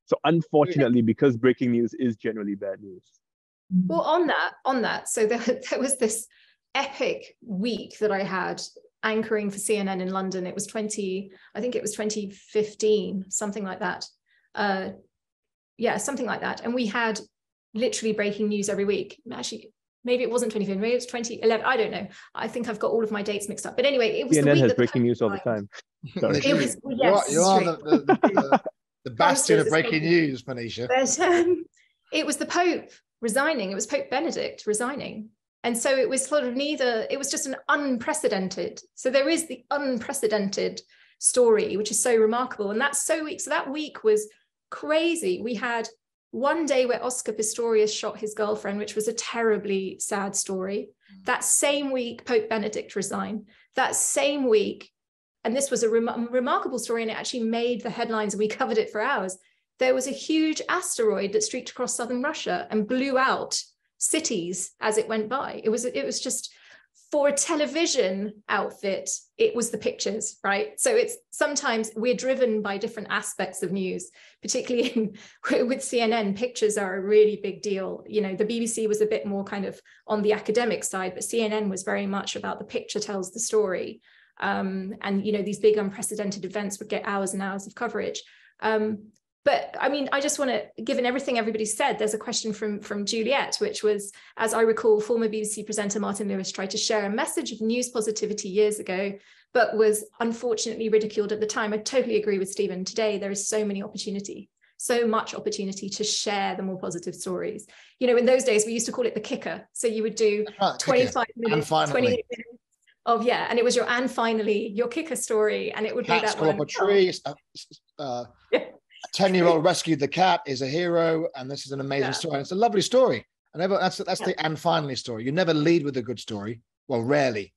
So unfortunately, because breaking news is generally bad news. Well, on that, on that, so there, *laughs* there was this epic week that I had anchoring for CNN in London. It was 20, I think it was 2015, something like that. Uh, yeah, something like that. And we had literally breaking news every week. Actually, maybe it wasn't 2015, maybe it was 2011. I don't know. I think I've got all of my dates mixed up. But anyway, it was CNN the week has breaking news all the time. Sorry. it was, yes, you are, you are the, the, the, the bastion of breaking news, Manisha. But, um, *laughs* it was the Pope resigning. It was Pope Benedict resigning. And so it was sort of neither, it was just an unprecedented. So there is the unprecedented story, which is so remarkable. And that's so weak. So that week was crazy. We had one day where Oscar Pistorius shot his girlfriend, which was a terribly sad story. Mm. That same week, Pope Benedict resigned. That same week, and this was a rem- remarkable story, and it actually made the headlines, and we covered it for hours. There was a huge asteroid that streaked across southern Russia and blew out cities as it went by. It was it was just for a television outfit, it was the pictures, right? So it's sometimes we're driven by different aspects of news, particularly in, *laughs* with CNN. Pictures are a really big deal. You know, the BBC was a bit more kind of on the academic side, but CNN was very much about the picture tells the story. Um, and you know, these big unprecedented events would get hours and hours of coverage. Um, but I mean, I just want to, given everything everybody said, there's a question from, from Juliet, which was, as I recall, former BBC presenter Martyn Lewis tried to share a message of news positivity years ago, but was unfortunately ridiculed at the time. I totally agree with Steven. Today, there is so many opportunity, so much opportunity to share the more positive stories. You know, in those days, we used to call it the kicker. So you would do 25 minutes, 28 minutes of, yeah, and it was your and finally your kicker story. And it would Cats be that one. Up a tree, uh, uh, *laughs* yeah 10 year old rescued the cat is a hero and this is an amazing yeah. story and it's a lovely story and ever, that's that's yeah. the and finally story you never lead with a good story well rarely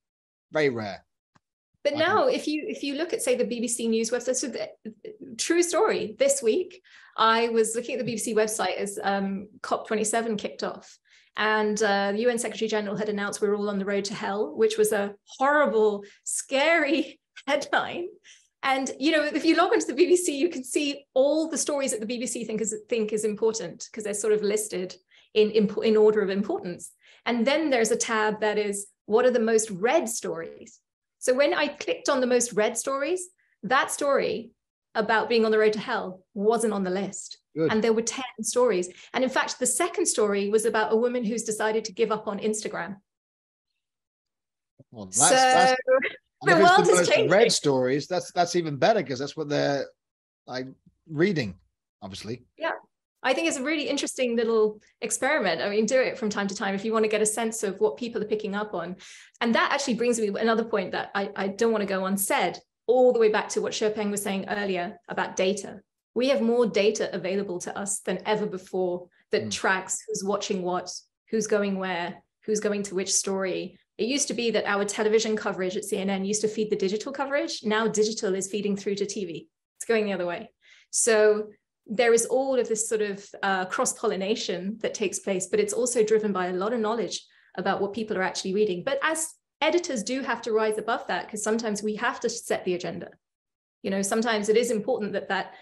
very rare but now if you if you look at say the bbc news website so the, true story this week i was looking at the bbc website as um, cop27 kicked off and uh, the un secretary general had announced we're all on the road to hell which was a horrible scary *laughs* headline and you know, if you log onto the BBC, you can see all the stories that the BBC think is think is important because they're sort of listed in, in in order of importance. And then there's a tab that is what are the most read stories. So when I clicked on the most read stories, that story about being on the road to hell wasn't on the list. Good. And there were 10 stories. And in fact, the second story was about a woman who's decided to give up on Instagram. Well, that's, so that's, *laughs* the world the is changing. Read stories. That's that's even better because that's what they're like reading, obviously. Yeah. I think it's a really interesting little experiment. I mean, do it from time to time if you want to get a sense of what people are picking up on. And that actually brings me another point that I, I don't want to go unsaid, all the way back to what Shi Ping was saying earlier about data. We have more data available to us than ever before that mm. tracks who's watching what, who's going where, who's going to which story, it used to be that our television coverage at CNN used to feed the digital coverage. Now digital is feeding through to TV. It's going the other way. So there is all of this sort of uh, cross pollination that takes place, but it's also driven by a lot of knowledge about what people are actually reading. But as editors do have to rise above that because sometimes we have to set the agenda. You know, sometimes it is important that that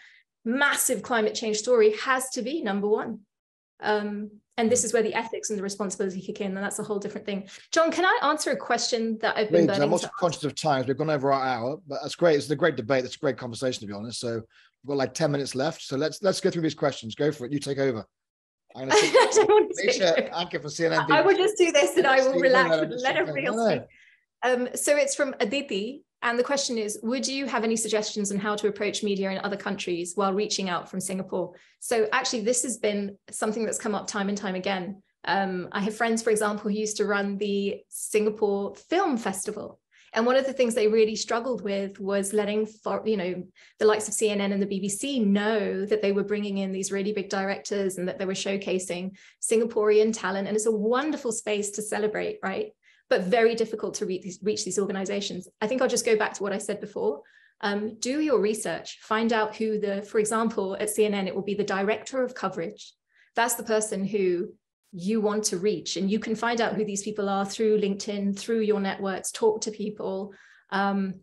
massive climate change story has to be number one. Um, and this is where the ethics and the responsibility kick in, and that's a whole different thing. John, can I answer a question that I've been? I'm also conscious of times. We've gone over our hour, but that's great. It's a great debate. It's a great conversation, to be honest. So we've got like ten minutes left. So let's let's go through these questions. Go for it. You take over. I'm going *laughs* to Nisha *laughs* Anke from CNN. I will just do this, and I will relax and let everybody else speak. Um, so it's from Aditi, and the question is Would you have any suggestions on how to approach media in other countries while reaching out from Singapore? So, actually, this has been something that's come up time and time again. Um, I have friends, for example, who used to run the Singapore Film Festival. And one of the things they really struggled with was letting, you know, the likes of CNN and the BBC know that they were bringing in these really big directors and that they were showcasing Singaporean talent. And it's a wonderful space to celebrate, right? but very difficult to reach these, reach these organizations. I think I'll just go back to what I said before. Um, do your research, find out who the, for example, at CNN, it will be the director of coverage. That's the person who you want to reach. And you can find out who these people are through LinkedIn, through your networks, talk to people. Um,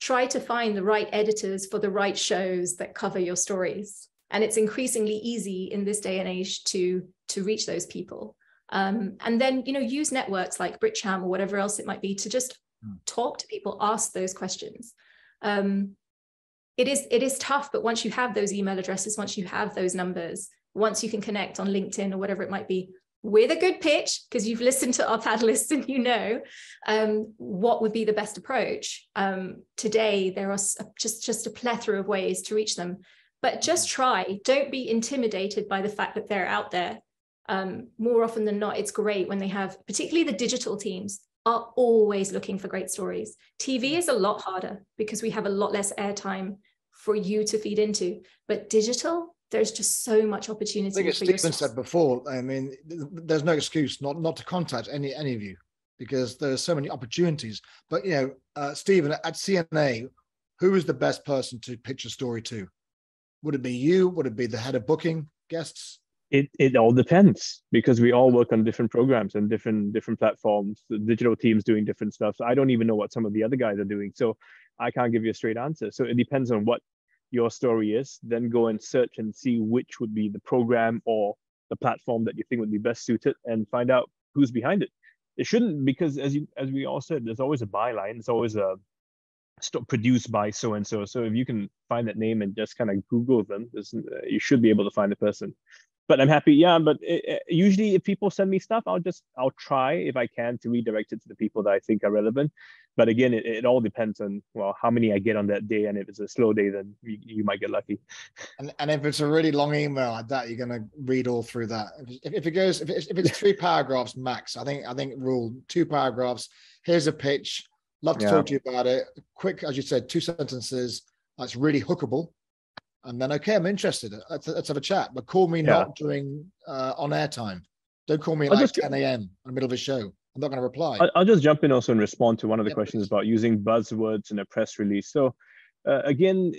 try to find the right editors for the right shows that cover your stories. And it's increasingly easy in this day and age to, to reach those people. Um, and then, you know, use networks like BritCham or whatever else it might be to just mm. talk to people, ask those questions. Um, it is it is tough, but once you have those email addresses, once you have those numbers, once you can connect on LinkedIn or whatever it might be, with a good pitch, because you've listened to our *laughs* panelists and you know um, what would be the best approach. Um, today, there are just, just a plethora of ways to reach them, but just hmm. try. Don't be intimidated by the fact that they're out there um, more often than not, it's great when they have, particularly the digital teams, are always looking for great stories. TV is a lot harder because we have a lot less airtime for you to feed into. But digital, there's just so much opportunity. I think as Steven said before, I mean, there's no excuse not not to contact any any of you because there's so many opportunities. But you know, uh, Steven at CNA, who is the best person to pitch a story to? Would it be you? Would it be the head of booking guests? it it all depends because we all work on different programs and different different platforms the digital teams doing different stuff so i don't even know what some of the other guys are doing so i can't give you a straight answer so it depends on what your story is then go and search and see which would be the program or the platform that you think would be best suited and find out who's behind it. It shouldn't because as you as we all said there's always a byline It's always a produced by so and so so if you can find that name and just kind of google them you should be able to find the person but I'm happy. Yeah, but it, it, usually if people send me stuff, I'll just I'll try if I can to redirect it to the people that I think are relevant. But again, it, it all depends on well how many I get on that day, and if it's a slow day, then you, you might get lucky. And, and if it's a really long email, I doubt you're going to read all through that. If, if it goes, if it's, if it's three *laughs* paragraphs max, I think I think rule two paragraphs. Here's a pitch. Love to yeah. talk to you about it. Quick, as you said, two sentences. That's really hookable and then okay, I'm interested. Let's, let's have a chat. But call me yeah. not during uh, on air time. Don't call me I'll like just, 10 a.m. in the middle of a show. I'm not going to reply. I'll just jump in also and respond to one of the yeah, questions please. about using buzzwords in a press release. So uh, again,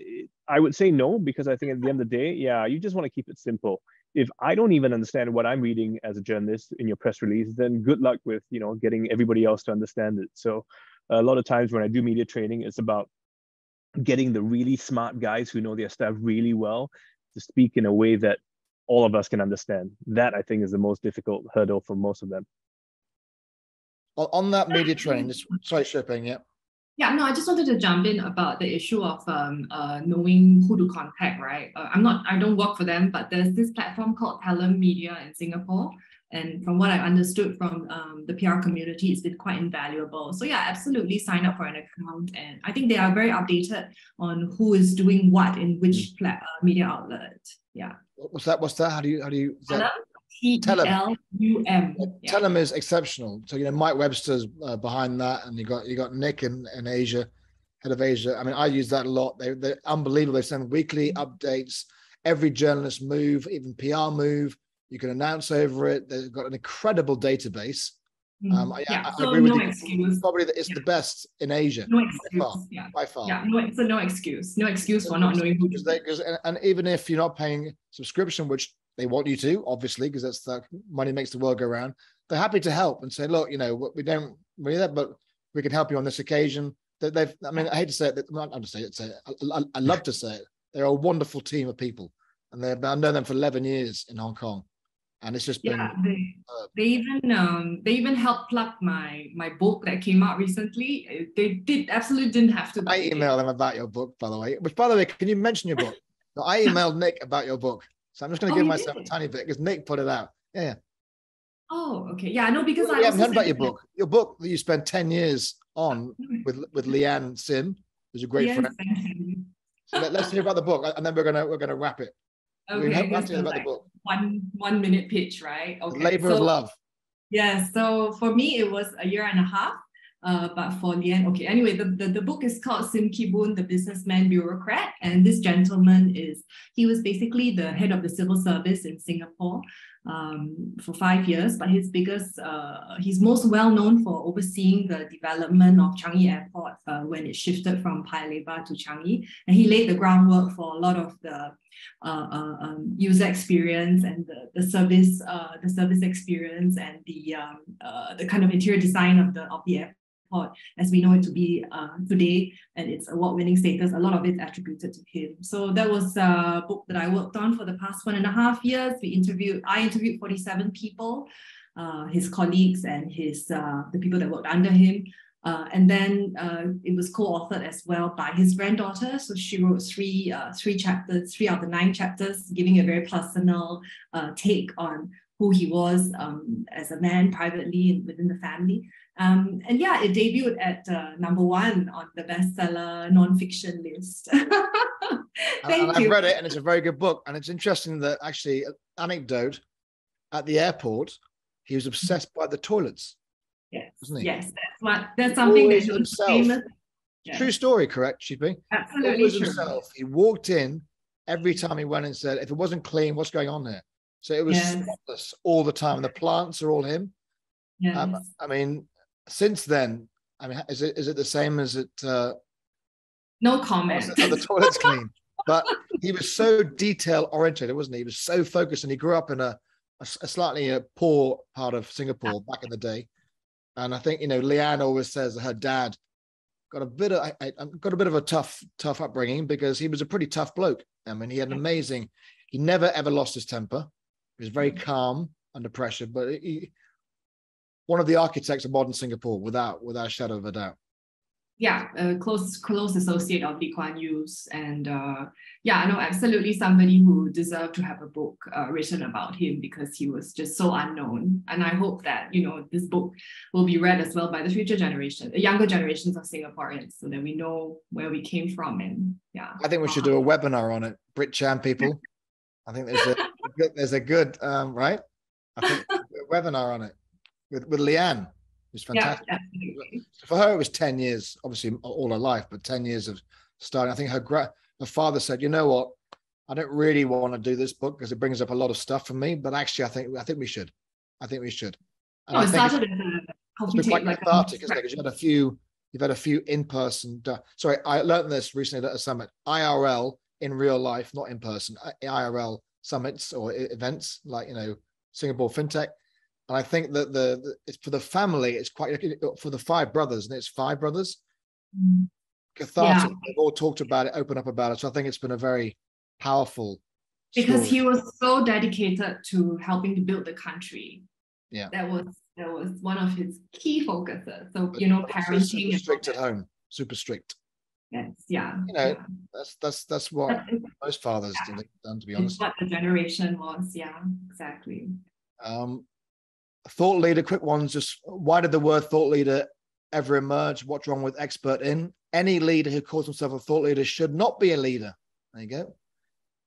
I would say no because I think at the end of the day, yeah, you just want to keep it simple. If I don't even understand what I'm reading as a journalist in your press release, then good luck with you know getting everybody else to understand it. So a lot of times when I do media training, it's about getting the really smart guys who know their stuff really well to speak in a way that all of us can understand. That I think is the most difficult hurdle for most of them. On that media training, sorry, Shi Ping, yeah. Yeah, no, I just wanted to jump in about the issue of um, uh, knowing who to contact, right? Uh, I'm not, I don't work for them, but there's this platform called Telum Media in Singapore and from what I understood from um, the PR community, it's been quite invaluable. So yeah, absolutely sign up for an account. And I think they are very updated on who is doing what in which mm. uh, media outlet. Yeah. What's that? What's that? How do you, how do you? T-E-L-U-M. Yeah. Telum is exceptional. So, you know, Mike Webster's uh, behind that and you got, you got Nick in, in Asia, head of Asia. I mean, I use that a lot. They, they're unbelievable. They send weekly updates, every journalist move, even PR move you can announce over it. They've got an incredible database. Mm-hmm. Um, I, yeah, I, I so agree with no you. Excuse. Probably it's yeah. the best in Asia. No excuse. By far. Yeah. By far. Yeah, no, it's a no excuse. No excuse for not knowing who. They, and, and even if you're not paying subscription, which they want you to, obviously, because that's the money makes the world go round. They're happy to help and say, look, you know, we don't really that, but we can help you on this occasion. That they've, I mean, I hate to say it, I'm not to say it, say it. I, I, love to say it. They're a wonderful team of people, and they've I've known them for 11 years in Hong Kong, and it's just been. Yeah, they, uh, they even um, they even helped plug my my book that came out recently. They did absolutely didn't have to. I emailed them about your book, by the way. Which, by the way, can you mention your book? *laughs* so I emailed Nick about your book, so I'm just going to oh, give myself did? a tiny bit because Nick put it out. Yeah. Oh, okay. Yeah, I know because well, I haven't heard about your book. Your book that you spent 10 years on *laughs* with with Leanne Sim, who's a great friend. So let, us hear about the book and then we're gonna we're gonna wrap it. *laughs* Okay, we have to hear about like the book. One one minute pitch, right? Okay. Labor so, of love. Yeah. So for me, it was a year and a half. Uh, but for Leanne, okay. Anyway, the, the, the book is called Sim Kee Boon, the Businessman Bureaucrat. And this gentleman is, he was basically the head of the civil service in Singapore um, for five years, but his biggest, uh, he's most well known for overseeing the development of Changi Airport uh, when it shifted from Paya Lebar to Changi. And he laid the groundwork for a lot of the uh, uh um, user experience and the, the service, uh, the service experience and the um, uh, the kind of interior design of the of the airport as we know it to be uh, today and its award-winning status, a lot of it attributed to him. So that was a book that I worked on for the past one and a half years. We interviewed, I interviewed 47 people, uh, his colleagues and his uh, the people that worked under him. Uh, and then uh, it was co-authored as well by his granddaughter. So she wrote three uh, three chapters, three out of the nine chapters, giving a very personal take on who he was um, as a man privately within the family. Um, and yeah, it debuted at uh, number one on the bestseller nonfiction list. Thank *laughs* and, and you. I've read it, and it's a very good book. And it's interesting that actually, anecdote at the airport, he was obsessed by the toilets. Yes, yes, that's what that's something Always that himself. famous. Yes. True story, correct, Sheepy? Absolutely Always true. himself. He walked in every time he went and said, "If it wasn't clean, what's going on there?" So it was yes. spotless all the time. The plants are all him. Yes. Um, I mean, since then, I mean, is it is it the same as it? Uh, no comment. the *laughs* toilet's clean, but he was so detail oriented, wasn't he? He was so focused, and he grew up in a, a, a slightly uh, poor part of Singapore back in the day. And I think you know, Leanne always says that her dad got a bit of I, I, got a bit of a tough tough upbringing because he was a pretty tough bloke. I mean, he had an amazing. He never ever lost his temper. He was very mm. calm under pressure, but he, one of the architects of modern Singapore, without without a shadow of a doubt. Yeah, a close close associate of Lee Kuan Yew's, and uh, yeah, I know absolutely somebody who deserved to have a book uh, written about him because he was just so unknown. And I hope that you know this book will be read as well by the future generation, the younger generations of Singaporeans, so that we know where we came from. And yeah, I think we should do a webinar on it, BritCham people. I think there's a there's a good um, right. I think *laughs* webinar on it with, with Leanne. It was fantastic. Yeah, For her, it was 10 years, obviously all her life, but 10 years of starting. I think her gra- her father said, you know what? I don't really want to do this book because it brings up a lot of stuff for me, but actually I think I think we should. I think we should. And oh, I think it's, it's been quite like cathartic, isn't it? Because you had a few, you've had a few in-person. Sorry, I learned this recently at a summit. IRL in real life, not in person. IRL summits or events like you know Singapore FinTech and I think that the, the, it's for the family. It's quite for the five brothers, and it's five brothers. Mm. Cathartic. Yeah. They've all talked about it, open up about it. So I think it's been a very powerful. Because story. he was so dedicated to helping to build the country. Yeah, that was that was one of his key focuses. So you know, parenting. Super strict at home. Super strict. Yes. Yeah. You know, yeah. that's that's that's what that's, most fathers yeah. done. To be honest, it's what the generation was. Yeah. Exactly. Um, thought leader, quick ones. Just why did the word thought leader ever emerge? What's wrong with expert in? Any leader who calls himself a thought leader should not be a leader. There you go.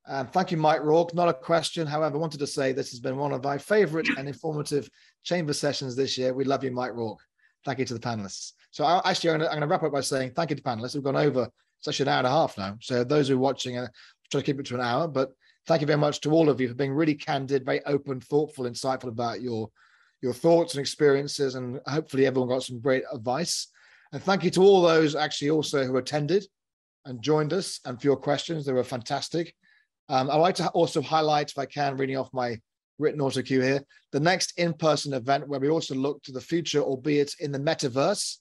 Um, thank you, Mike Rourke. Not a question. However, I wanted to say this has been one of my favorite and informative chamber sessions this year. We love you, Mike Rourke. Thank you to the panelists. So I, actually, I'm going to wrap up by saying thank you to panelists. We've gone over, actually an hour and a half now. So those who are watching, uh, try to keep it to an hour. But thank you very much to all of you for being really candid, very open, thoughtful, insightful about your your thoughts and experiences, and hopefully everyone got some great advice. And thank you to all those actually also who attended and joined us and for your questions. They were fantastic. Um, I'd like to also highlight, if I can, reading off my written auto cue here, the next in-person event where we also look to the future, albeit in the metaverse.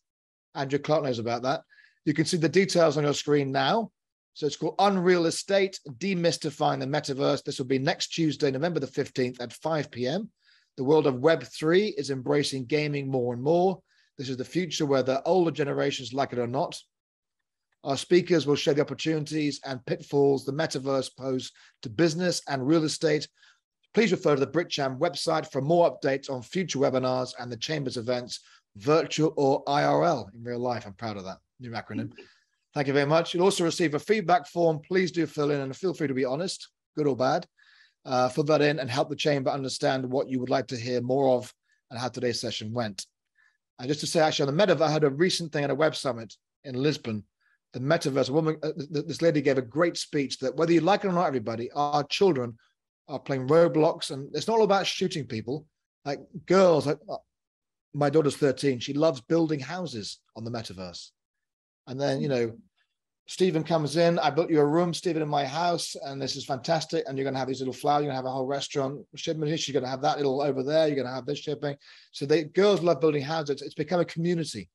Andrew Clark knows about that. You can see the details on your screen now. So it's called Unreal Estate Demystifying the Metaverse. This will be next Tuesday, November the 15th at 5 p.m. The world of Web3 is embracing gaming more and more. This is the future where the older generations like it or not. Our speakers will share the opportunities and pitfalls the metaverse pose to business and real estate. Please refer to the BritCham website for more updates on future webinars and the Chamber's events, virtual or IRL in real life. I'm proud of that new acronym. Thank you very much. You'll also receive a feedback form. Please do fill in and feel free to be honest, good or bad. Uh, fill that in and help the chamber understand what you would like to hear more of and how today's session went. And just to say, actually, on the Metaverse, I had a recent thing at a web summit in Lisbon. The Metaverse, a woman, uh, this lady gave a great speech that whether you like it or not, everybody, our children are playing Roblox, and it's not all about shooting people. Like girls, like my daughter's 13, she loves building houses on the Metaverse. And then, you hmm. know, Stephen comes in, I built you a room, Stephen, in my house, and this is fantastic. And you're going to have these little flowers, you're going to have a whole restaurant shipment. She's going to have that little over there, you're going to have this shipping. So the girls love building houses. It's become a community.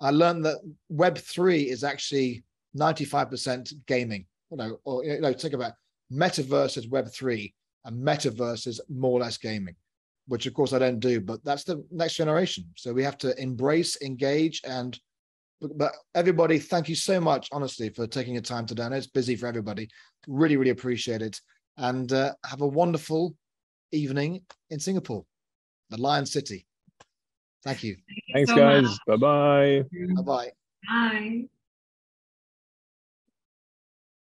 I learned that Web3 is actually 95% gaming. You know, or you know, think about metaverse is Web3 and metaverse is more or less gaming, which of course I don't do, but that's the next generation. So we have to embrace, engage, and but everybody, thank you so much, honestly, for taking your time today. I know it's busy for everybody. Really, really appreciate it. And uh, have a wonderful evening in Singapore, the Lion City. Thank you. Thanks, so guys. Bye-bye. Bye-bye. Bye.